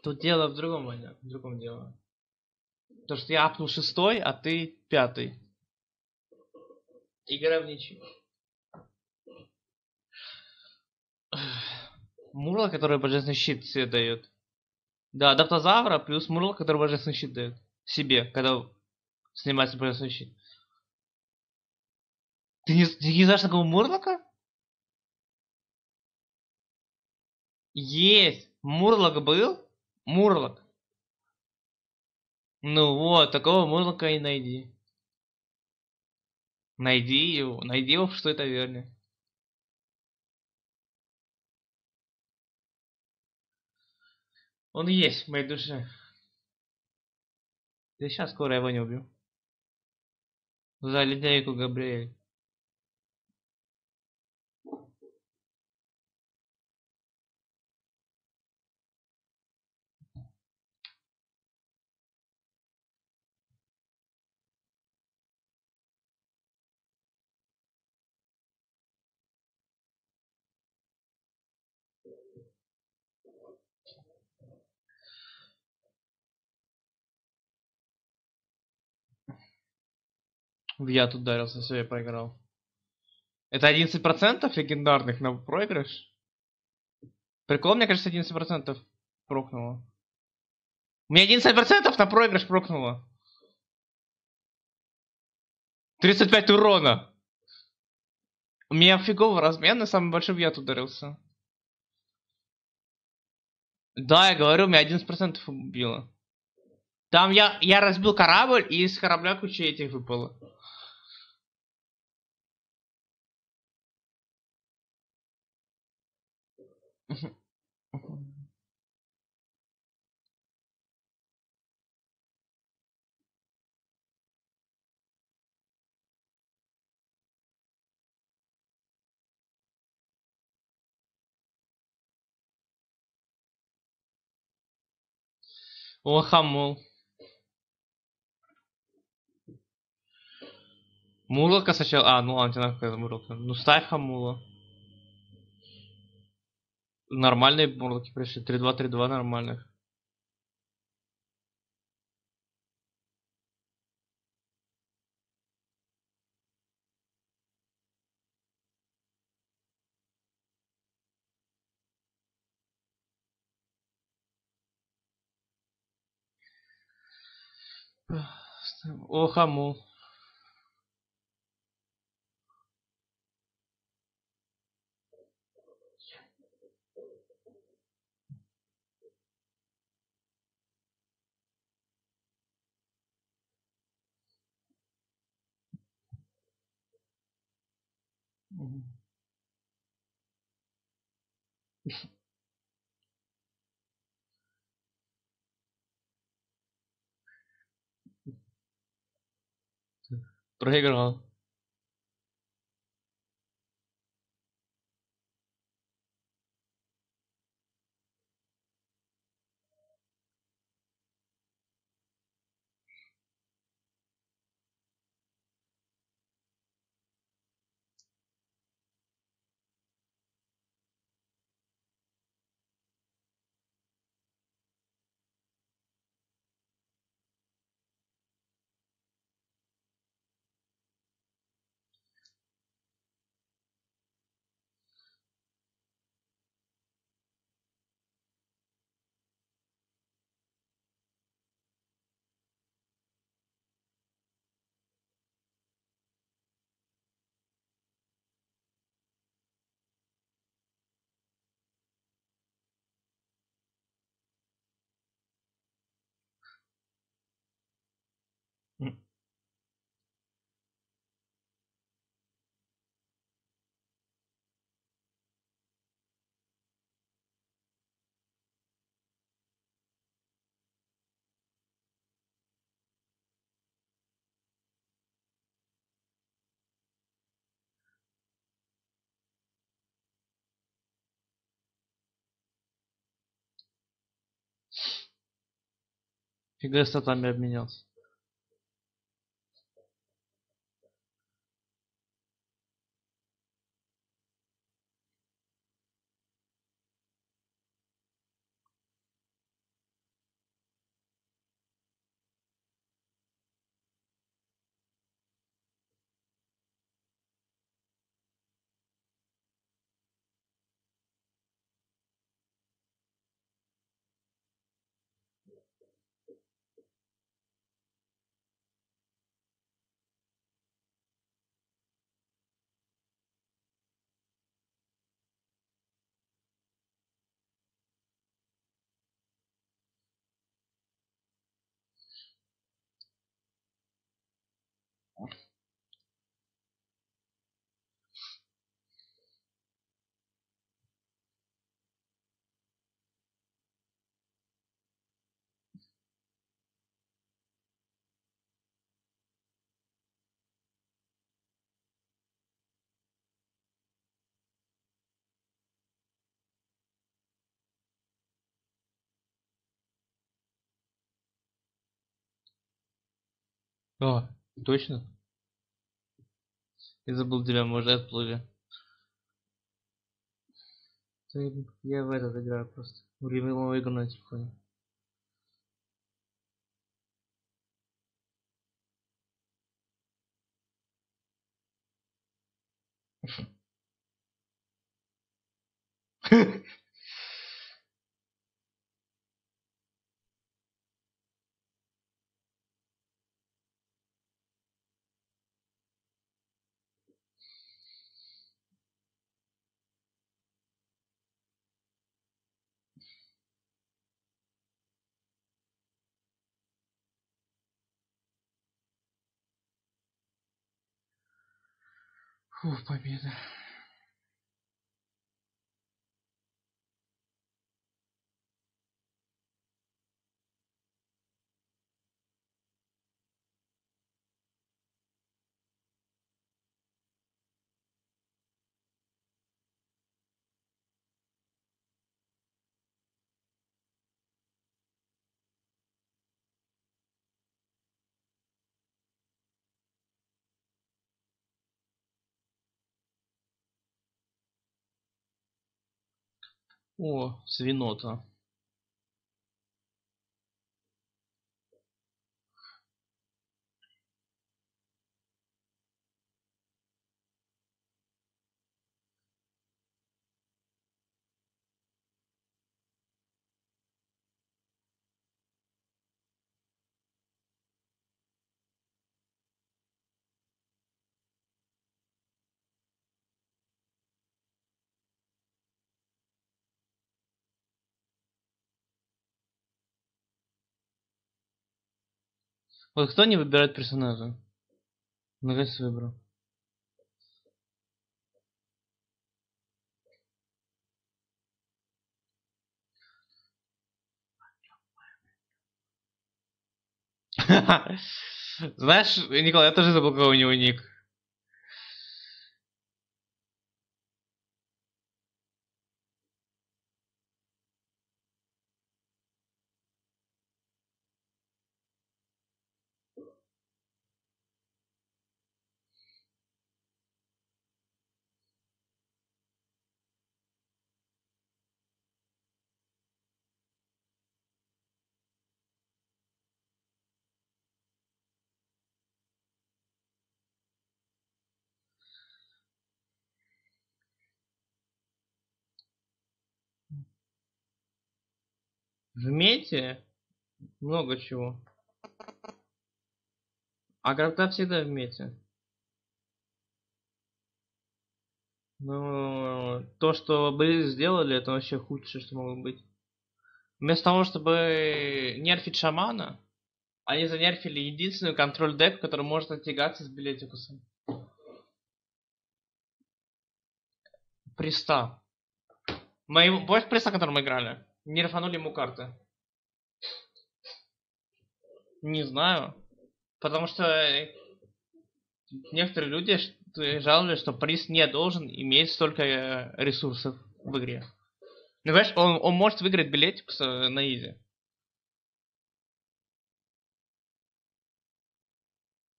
Тут дело в другом, Ваня, в другом дело. То, что я апнул шестой, а ты пятый. Игра в ничью. Мурла, который божественный щит себе дает. Да, адаптозавра плюс Мурла, который божественный щит дает. Себе, когда снимается божественный щит. Ты не, ты не знаешь такого Мурлока? Есть! Мурлок был? Мурлок. Ну вот, такого Мурлока и найди. Найди его, найди его что это верно. Он есть в моей душе. Да сейчас скоро я его не убью. За ледяйку Габриэль. В яд ударился, все, я проиграл. Это 11% легендарных на проигрыш? Прикол, мне кажется, 11% прокнуло. У меня 11% на проигрыш прокнуло. 35 урона. У меня фиговый размен, на самый большой в яд ударился. Да, я говорю, меня 11% убило. Там я, я разбил корабль, и из корабля куча этих выпало. О, хамул. Мурлока сначала... А, ну ладно, тебе нахуй Мурлока. Ну ставь хамула. Нормальные мурлоки пришли. 3-2-3-2 нормальных. О, Проиграл. М. Фига я статами обменялся. А, точно? Я забыл, тебя уже отплыли. Я в этот играю просто. В любимую игру на телефоне. Фу, победа. О, свинота. Вот кто не выбирает персонажа? Наконец выбрал. Знаешь, Николай, я тоже забыл, какой у него ник. В мете много чего. А графта всегда в мете. Ну, то, что бы сделали, это вообще худшее, что могло быть. Вместо того, чтобы нерфить шамана, они занерфили единственную контроль деп, который может оттягаться с билетикусом. Приста. Мы, помнишь приста, который мы играли? Не рфанули ему карты. Не знаю. Потому что э, некоторые люди жаловались, что приз не должен иметь столько э, ресурсов в игре. Ну, понимаешь, он, он может выиграть билетик на изи.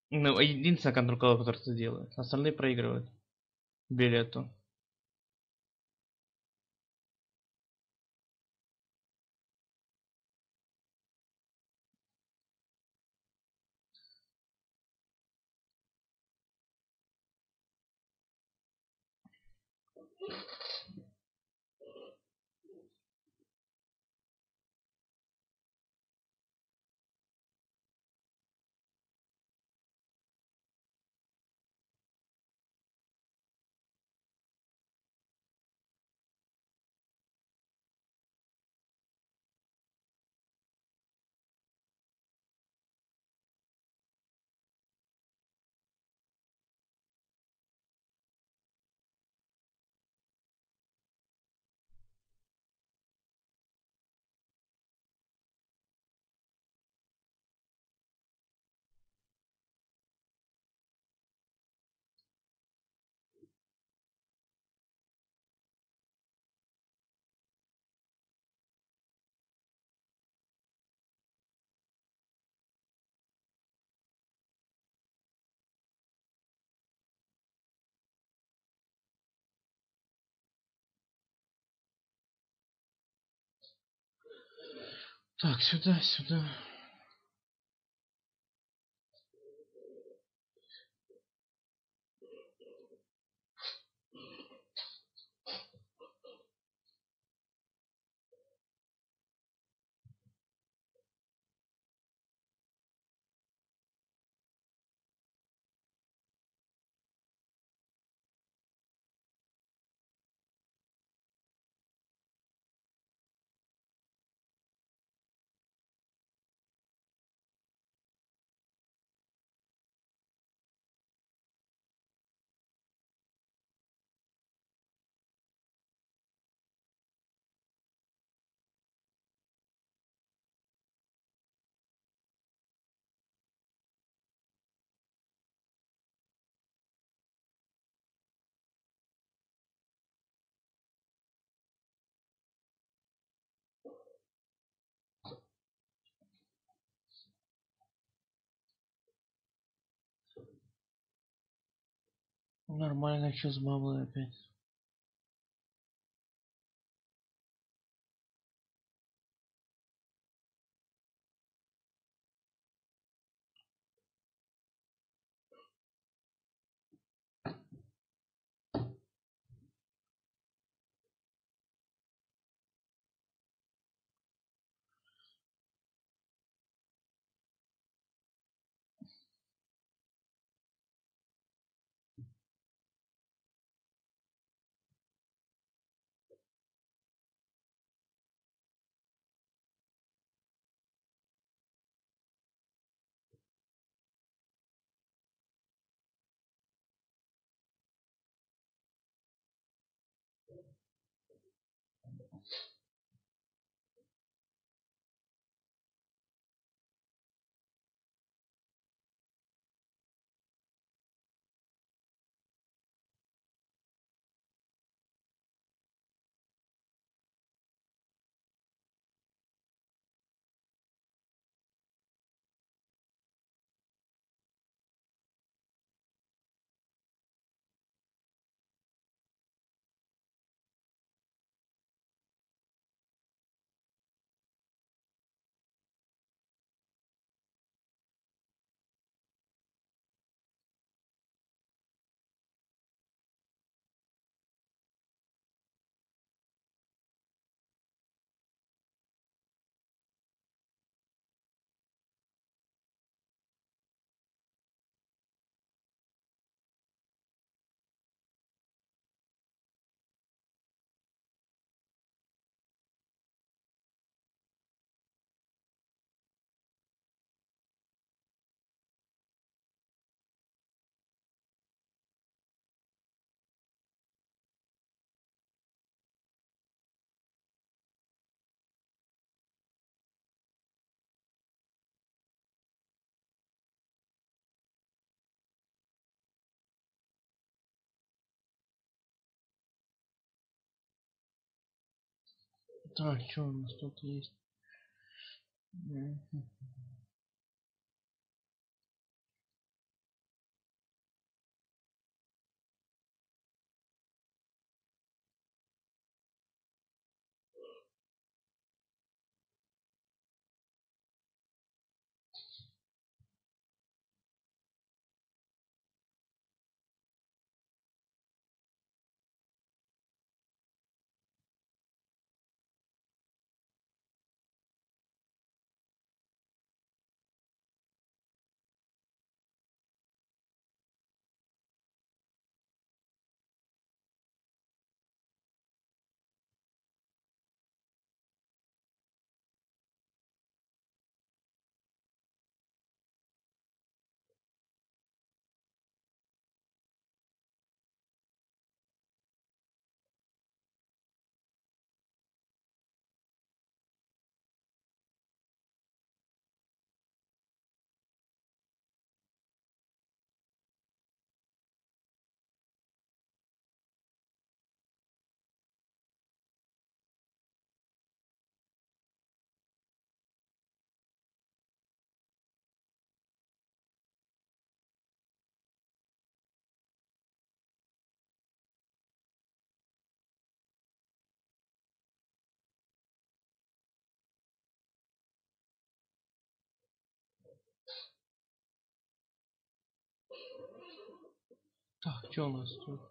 Ну, единственная контроль, который это делает. Остальные проигрывают билету. Так, сюда, сюда. Нормально, что с баблой опять? Так, что у нас тут есть? Так, что у нас тут?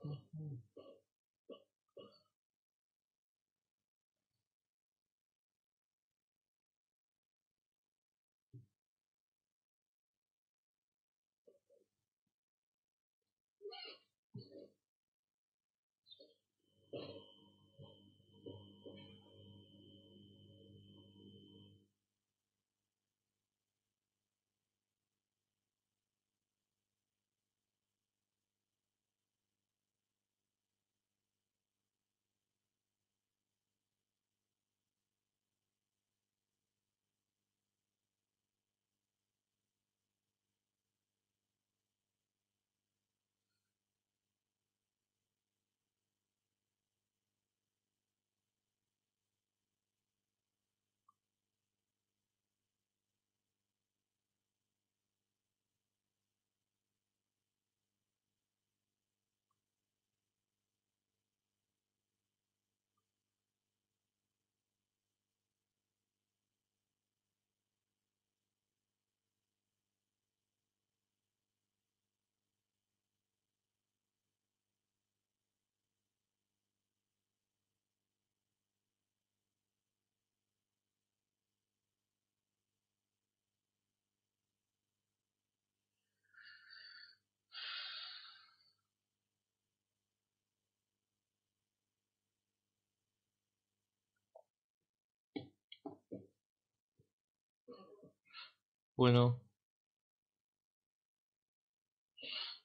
Понял.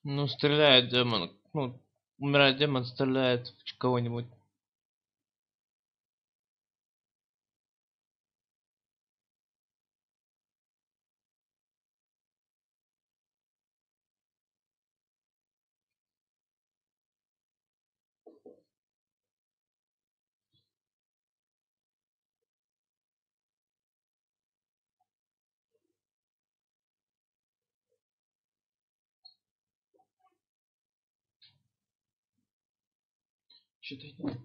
Ну, стреляет демон. Ну, умирает демон, стреляет в кого-нибудь. Что-то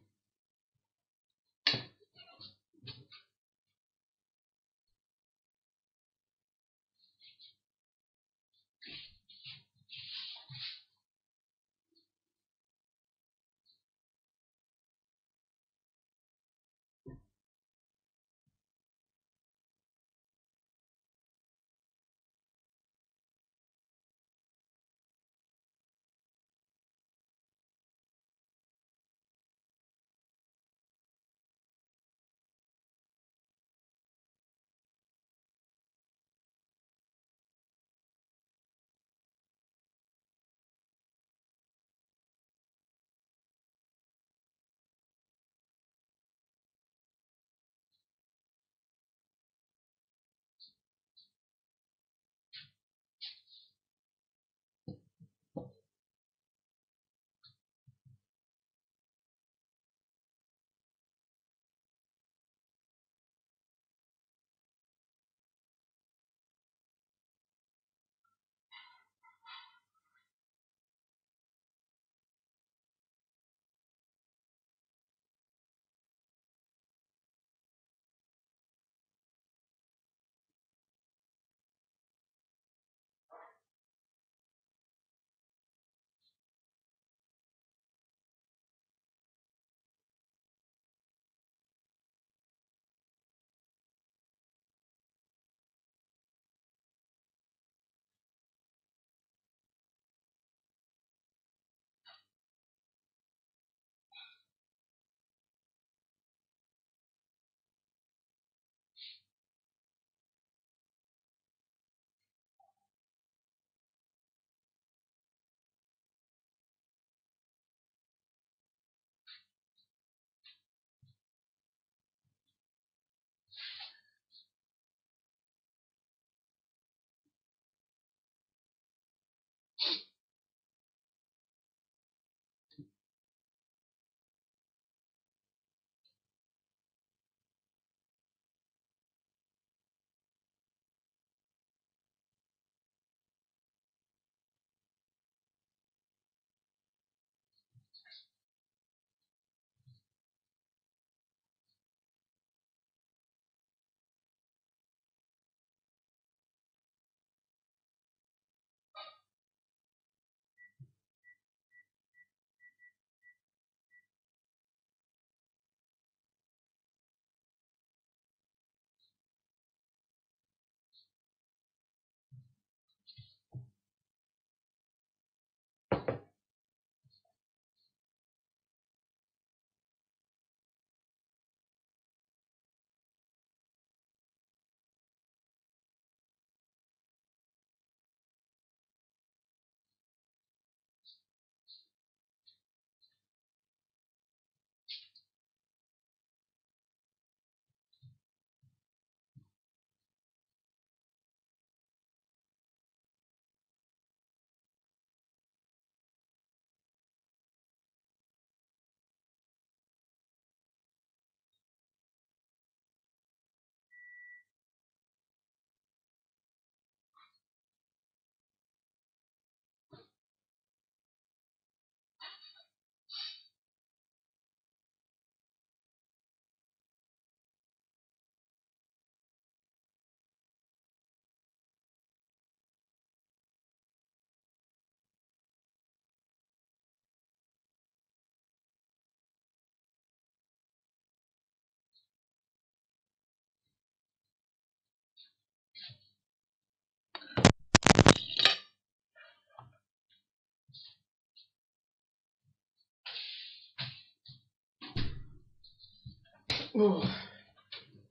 Ох,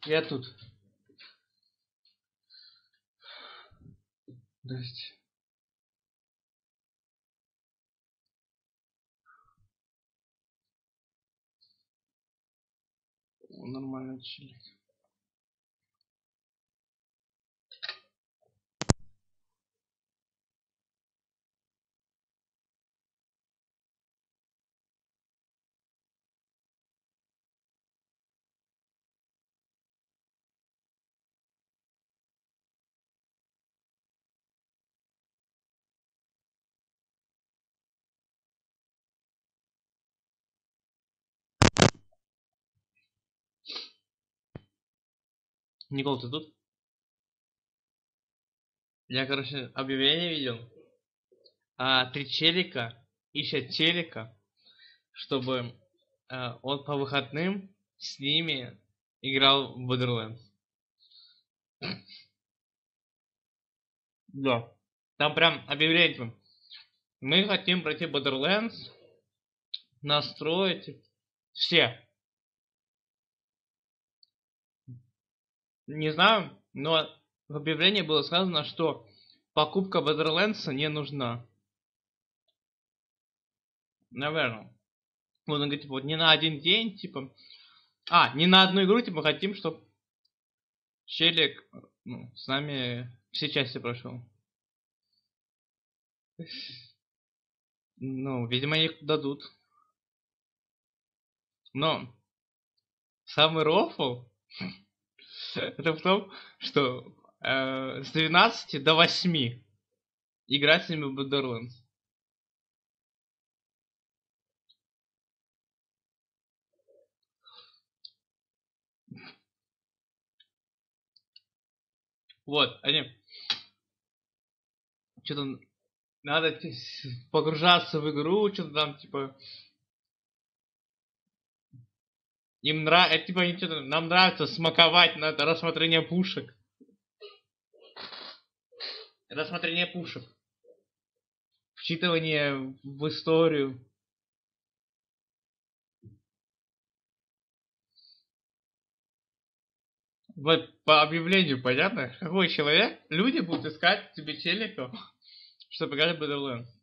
Я тут. Здрасте. О, Нормально чилит. Никол, ты тут? Я, короче, объявление видел. А, три челика ищет челика, чтобы а, он по выходным с ними играл в Borderlands. Да. Там прям объявление. типа, Мы хотим пройти Borderlands, настроить все. Не знаю, но в объявлении было сказано, что покупка Borderlands не нужна. Наверное. Вот он говорит, вот не на один день, типа... А, не на одну игру, типа, хотим, чтобы Челик ну, с нами все части прошел. Ну, видимо, их дадут. Но самый рофл это в том, что э, с 12 до 8 играть с ними в Borderlands. Вот, они... Что-то надо погружаться в игру, что-то там, типа... Им нравится, типа, они что-то, нам нравится смаковать на это рассмотрение пушек. Рассмотрение пушек. Вчитывание в историю. Вот по объявлению понятно, какой человек, люди будут искать тебе челика, чтобы играть в Borderlands.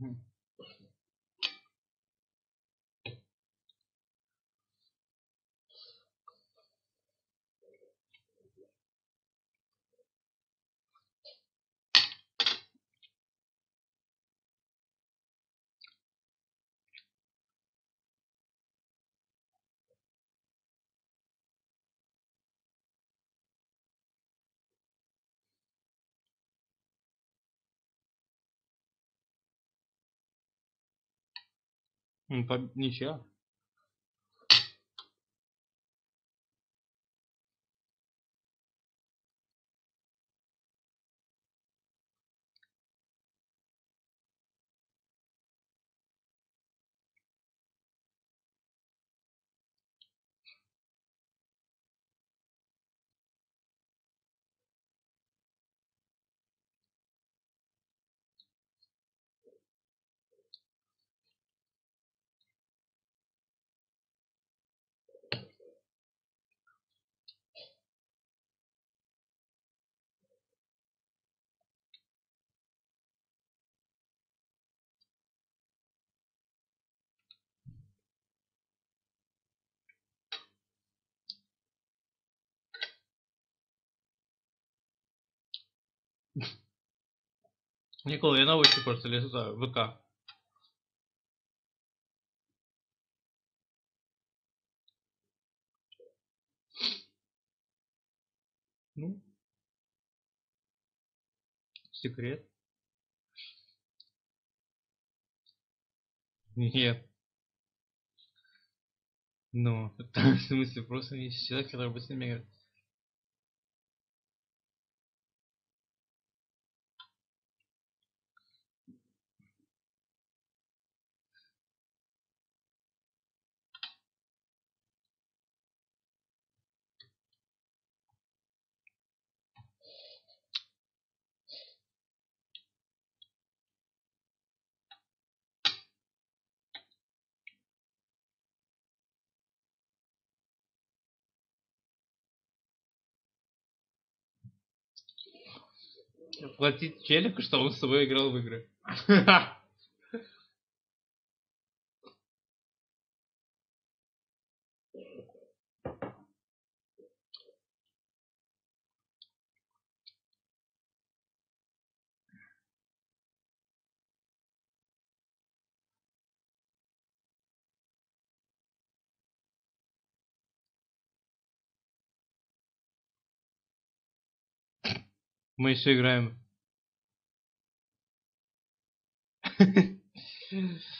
Hmm. М, поб- Ничья. Никола, я на улице просто лезу, ВК. Ну, секрет. Нет. Ну, в смысле, просто есть человек, который будет с Платить челику, чтобы он с тобой играл в игры. Мы еще.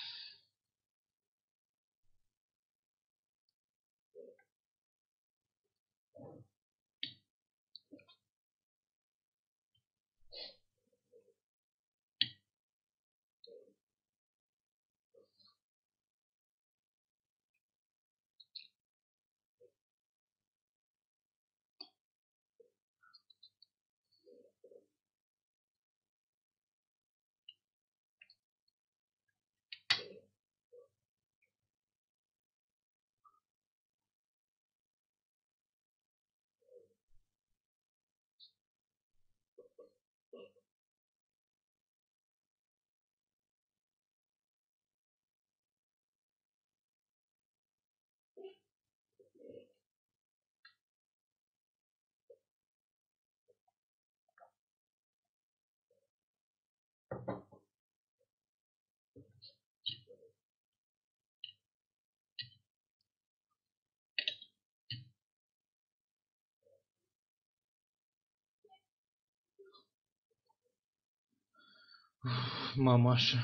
Мамаша.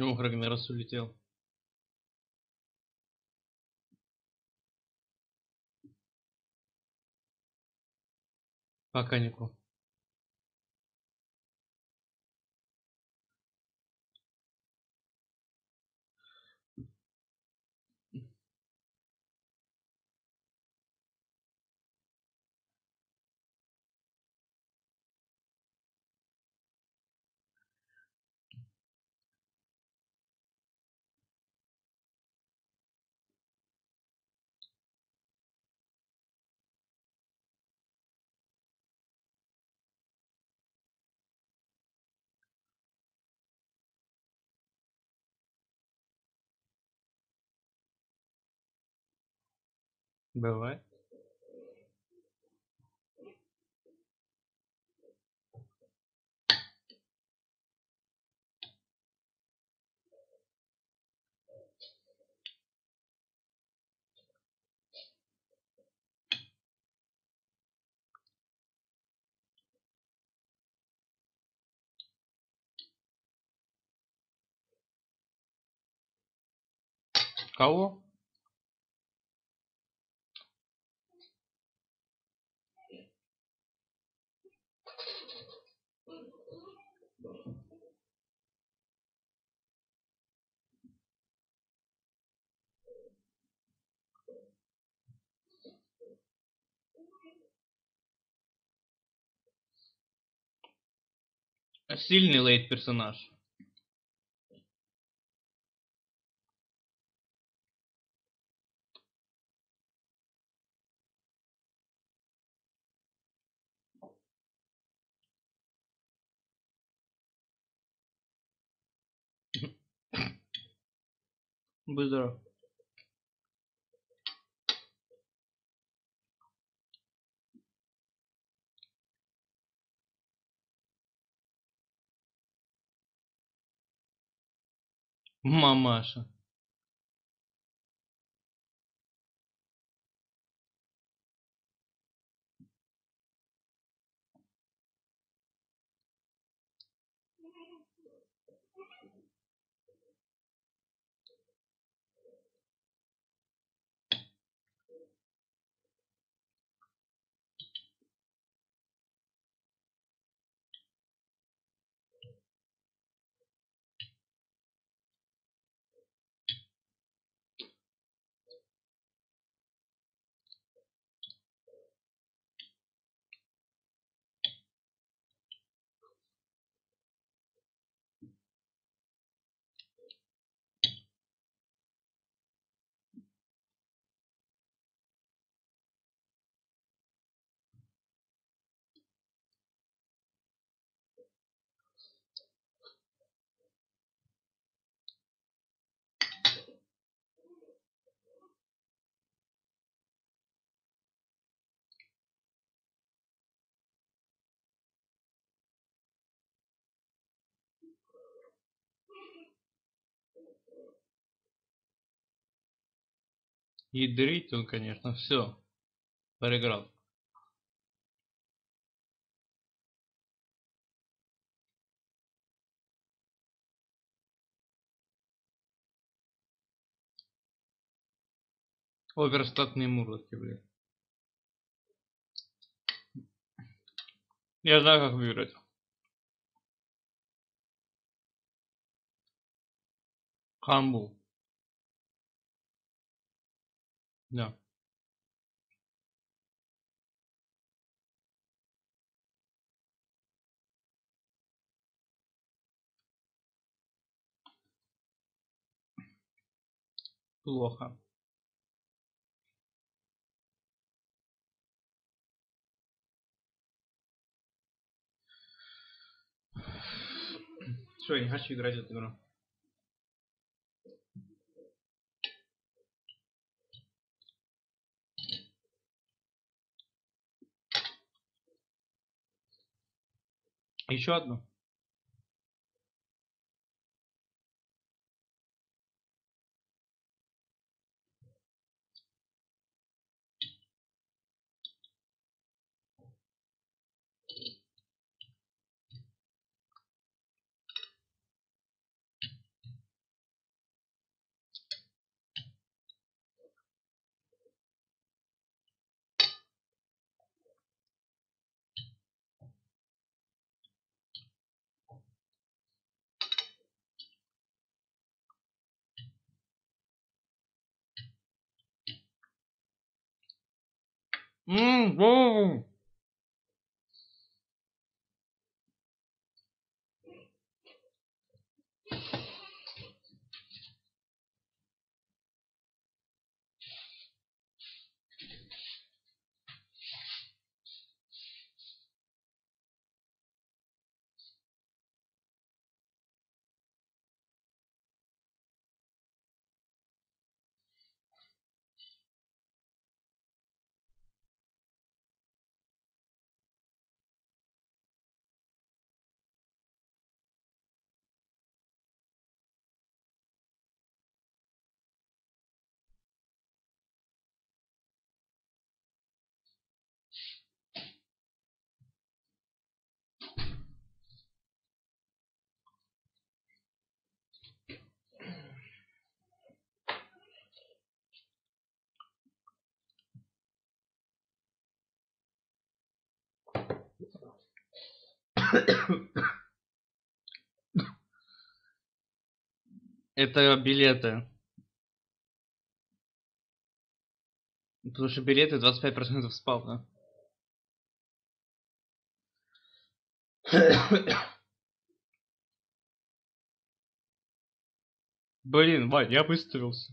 О, Рагнарос улетел. Пока никого. Бывает. Кого? Сильный лейт персонаж. Будь Мамаша. Ядрить он, конечно, все. Проиграл. Оверстатные мурлоки, блин. Я знаю, как выиграть. Камбул. Да. Плохо. Все, я не хочу играть в эту игру. Еще одну. Mm-hmm. Это билеты. Потому что билеты 25% спал, да? Блин, Вань, я выставился.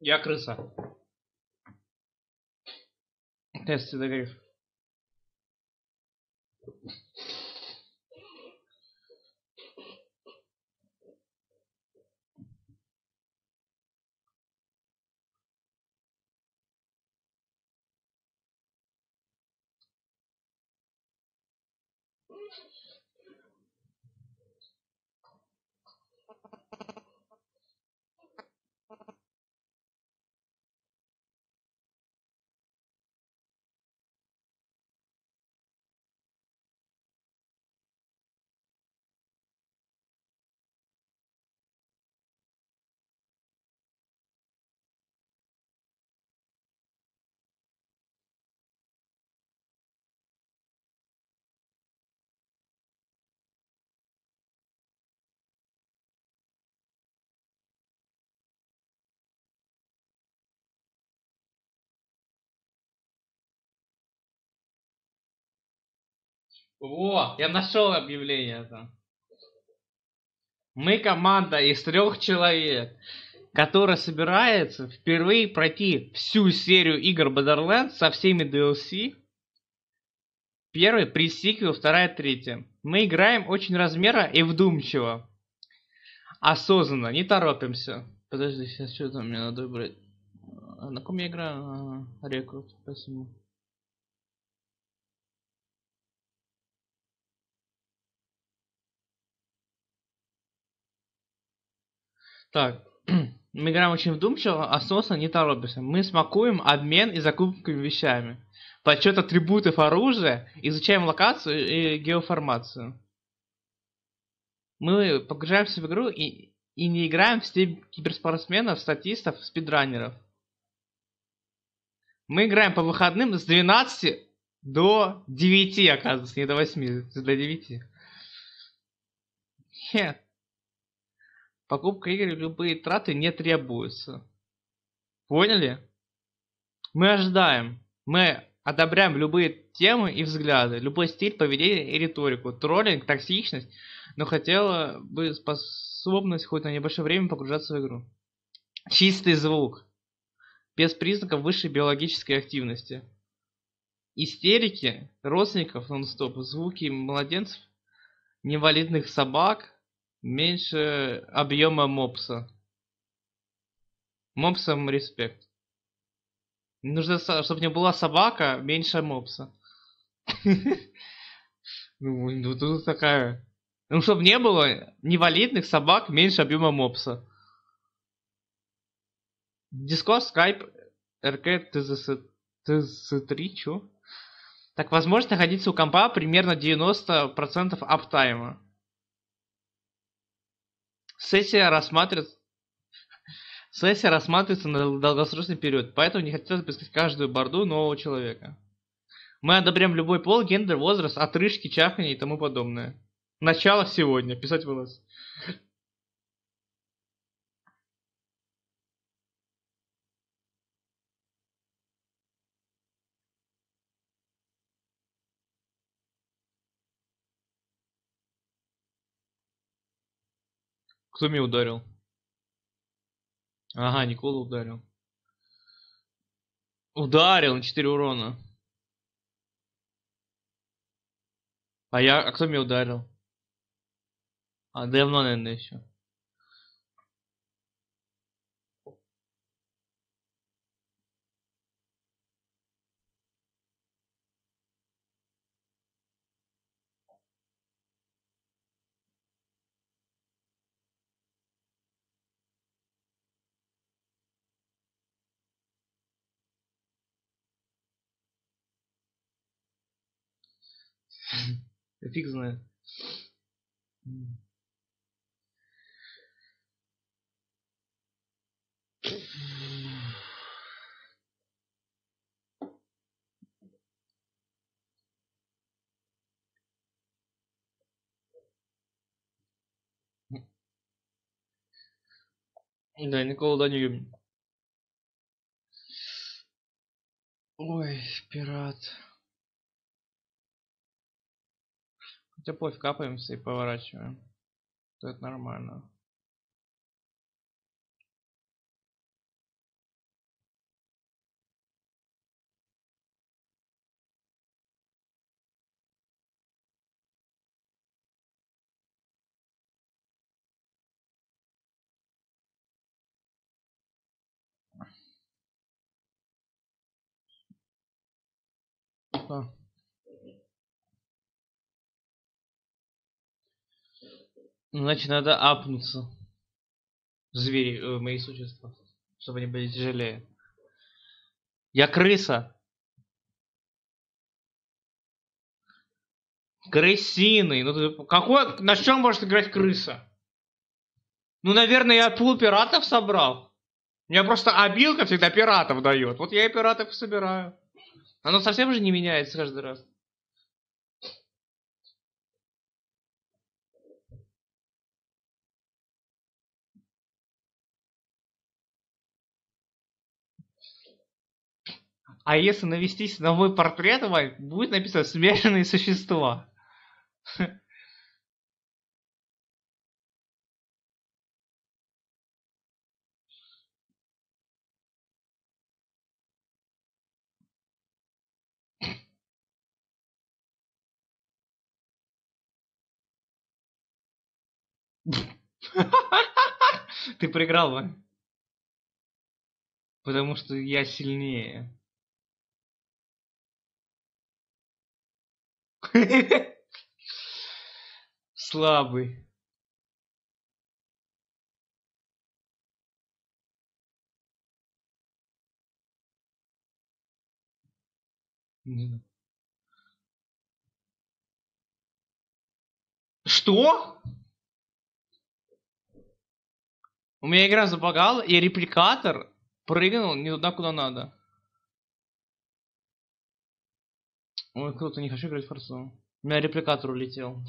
Я крыса. Тест Седогриф. Во, я нашел объявление там. Мы команда из трех человек, которая собирается впервые пройти всю серию игр Borderlands со всеми DLC. Первый, пресиквел, вторая, третья. Мы играем очень размерно и вдумчиво. Осознанно, не торопимся. Подожди, сейчас что там мне надо выбрать. А На ком я играю? А, Рекрут, спасибо. Так, мы играем очень вдумчиво, осознанно, не торопимся. Мы смакуем обмен и закупками вещами. Подсчет атрибутов оружия, изучаем локацию и геоформацию. Мы погружаемся в игру и, и не играем в стиль киберспортсменов, статистов, спидранеров. Мы играем по выходным с 12 до 9, оказывается, не до 8, до 9. Хе. Покупка игр и любые траты не требуются. Поняли? Мы ожидаем. Мы одобряем любые темы и взгляды, любой стиль, поведение и риторику, троллинг, токсичность, но хотела бы способность хоть на небольшое время погружаться в игру. Чистый звук. Без признаков высшей биологической активности. Истерики родственников нон-стоп, звуки младенцев, невалидных собак, меньше объема мопса. Мопсам респект. Нужно, чтобы не была собака, меньше мопса. Ну, ну тут такая... Ну, чтобы не было невалидных собак, меньше объема мопса. Discord, Skype, RK, TZS, TZ3, чё? Так, возможно находиться у компа примерно 90% аптайма. Сессия рассматривается Сессия рассматривается на долгосрочный период, поэтому не хотелось бы искать каждую борду нового человека. Мы одобряем любой пол, гендер, возраст, отрыжки, чахание и тому подобное. Начало сегодня. Писать в Кто меня ударил? Ага, Никола ударил. Ударил на 4 урона. А я... А кто меня ударил? А, давно, наверное, еще. Фиг знает. Да, никого да не Ой, пират. Хотя пофиг, капаемся и поворачиваем. То это нормально. Да. Значит, надо апнуться. Звери, э, мои существа. Чтобы они были тяжелее. Я крыса. Крысиный. Ну, ты- какой, на чем может играть крыса? Ну, наверное, я пул пиратов собрал. Мне просто обилка всегда пиратов дает. Вот я и пиратов собираю. Оно совсем же не меняется каждый раз. А если навестись на мой портрет, Вань, будет написано смешанные существа. Ты проиграл, Вань. Потому что я сильнее. Слабый. Что? У меня игра забагала, и репликатор прыгнул не туда, куда надо. Ой, круто, не хочу играть в форсу. У меня репликатор улетел.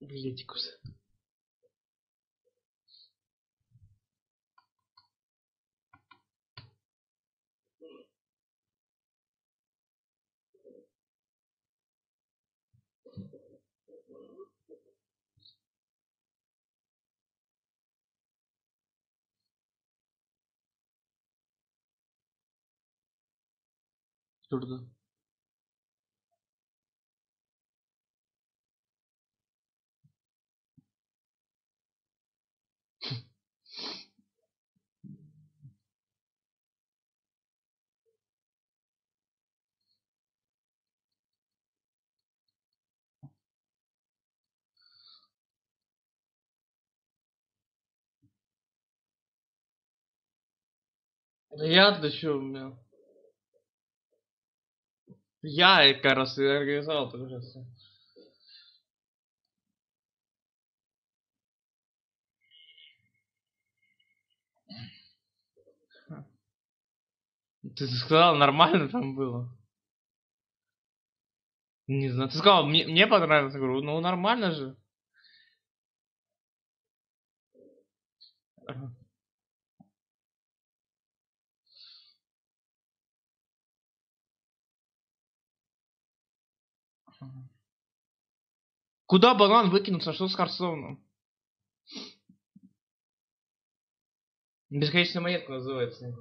Билетикус. Şurada. Я да что у меня? Я как раз организовал это уже всё. Ты сказал, нормально там было? Не знаю. Ты сказал, мне, мне понравилось. Я говорю, ну нормально же. Куда банан выкинуться? Что с Харсоном? Бесконечная монетка называется.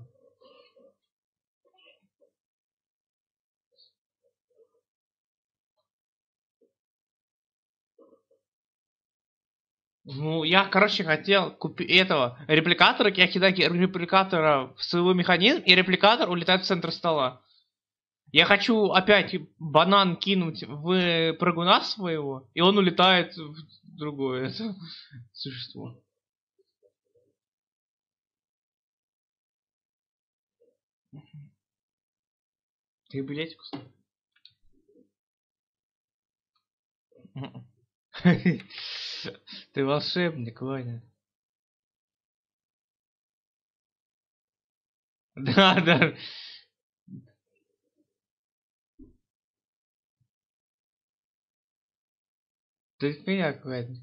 Ну, я, короче, хотел купить этого репликатора, я кидаю репликатора в своего механизм, и репликатор улетает в центр стола. Я хочу опять банан кинуть в прыгуна своего, и он улетает в другое существо. Ты билетик установил? Ты волшебник, Ваня. Да, да. Ты фигня какая-то.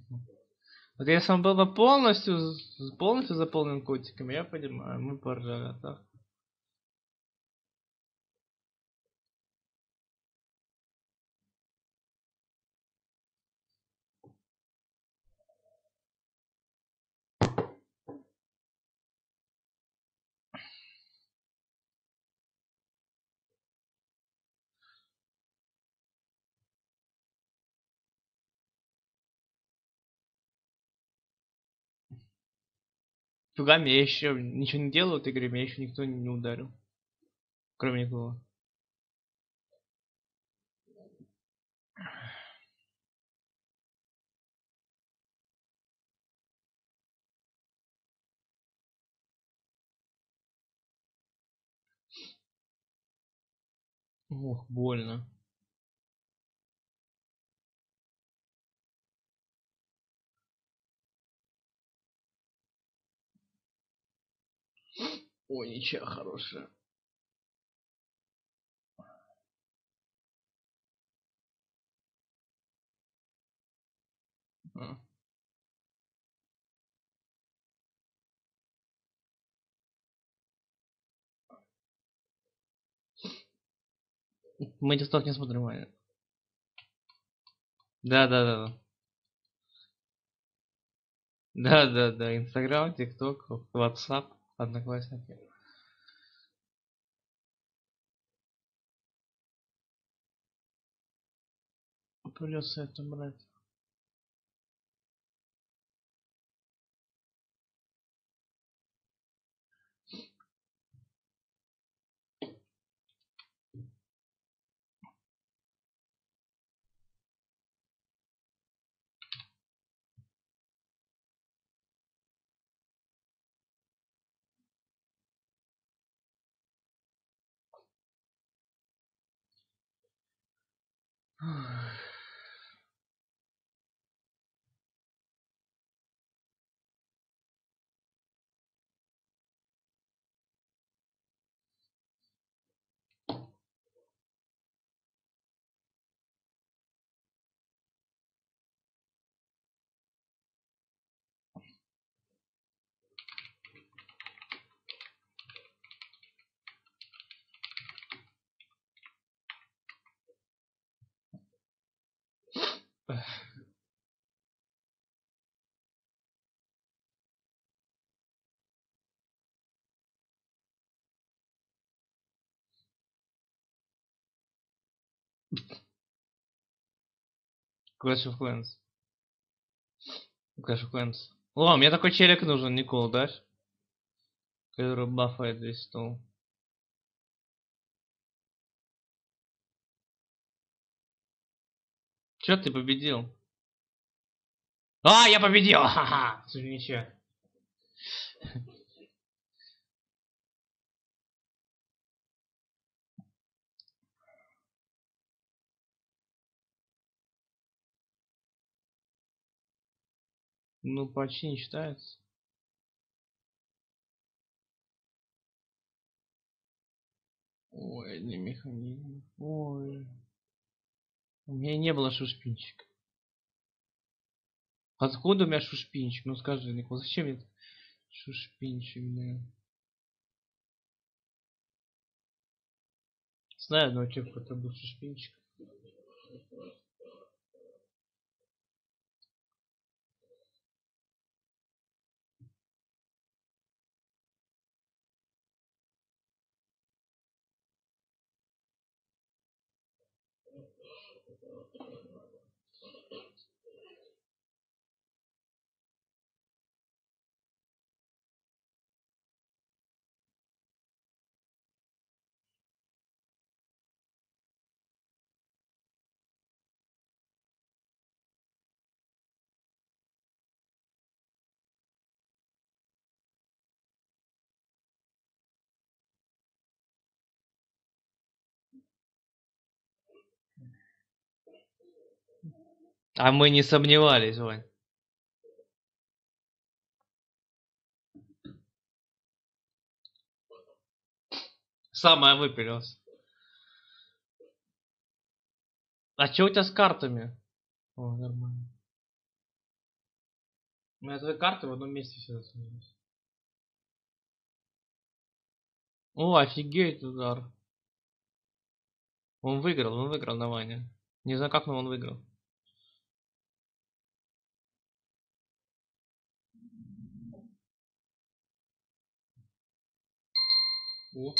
Вот если он был бы полностью, полностью заполнен котиками, я понимаю, мы поржали, а так. Фигами я еще ничего не делал в этой игре, меня еще никто не ударил. Кроме него. Ух, больно. Ой, ничего хорошая. А. Мы тикток не смотрим, Ваня. Да, да, да. да. Да, да, да. Инстаграм, ТикТок, Ватсап, Одноклассники. Придется это брать. Clash of Clans. Clash of Clans. О, мне такой челик нужен, Никол, дашь? Который бафает весь стол. Чё ты победил? А, я победил! Ха-ха! Ничего. Ну, почти не считается. Ой, не механизм. Ой. У меня не было шушпинчика. Откуда у меня шушпинчик? Ну скажи, Никол, зачем мне шушпинчик, да? Знаю одного человека, который был шушпинчик. А мы не сомневались, Вань. Самое выпилилось. А что у тебя с картами? О, нормально. У меня твои карты в одном месте все засунулись. О, офигеть удар. Он выиграл, он выиграл на Ване. Не знаю как, но он выиграл. О.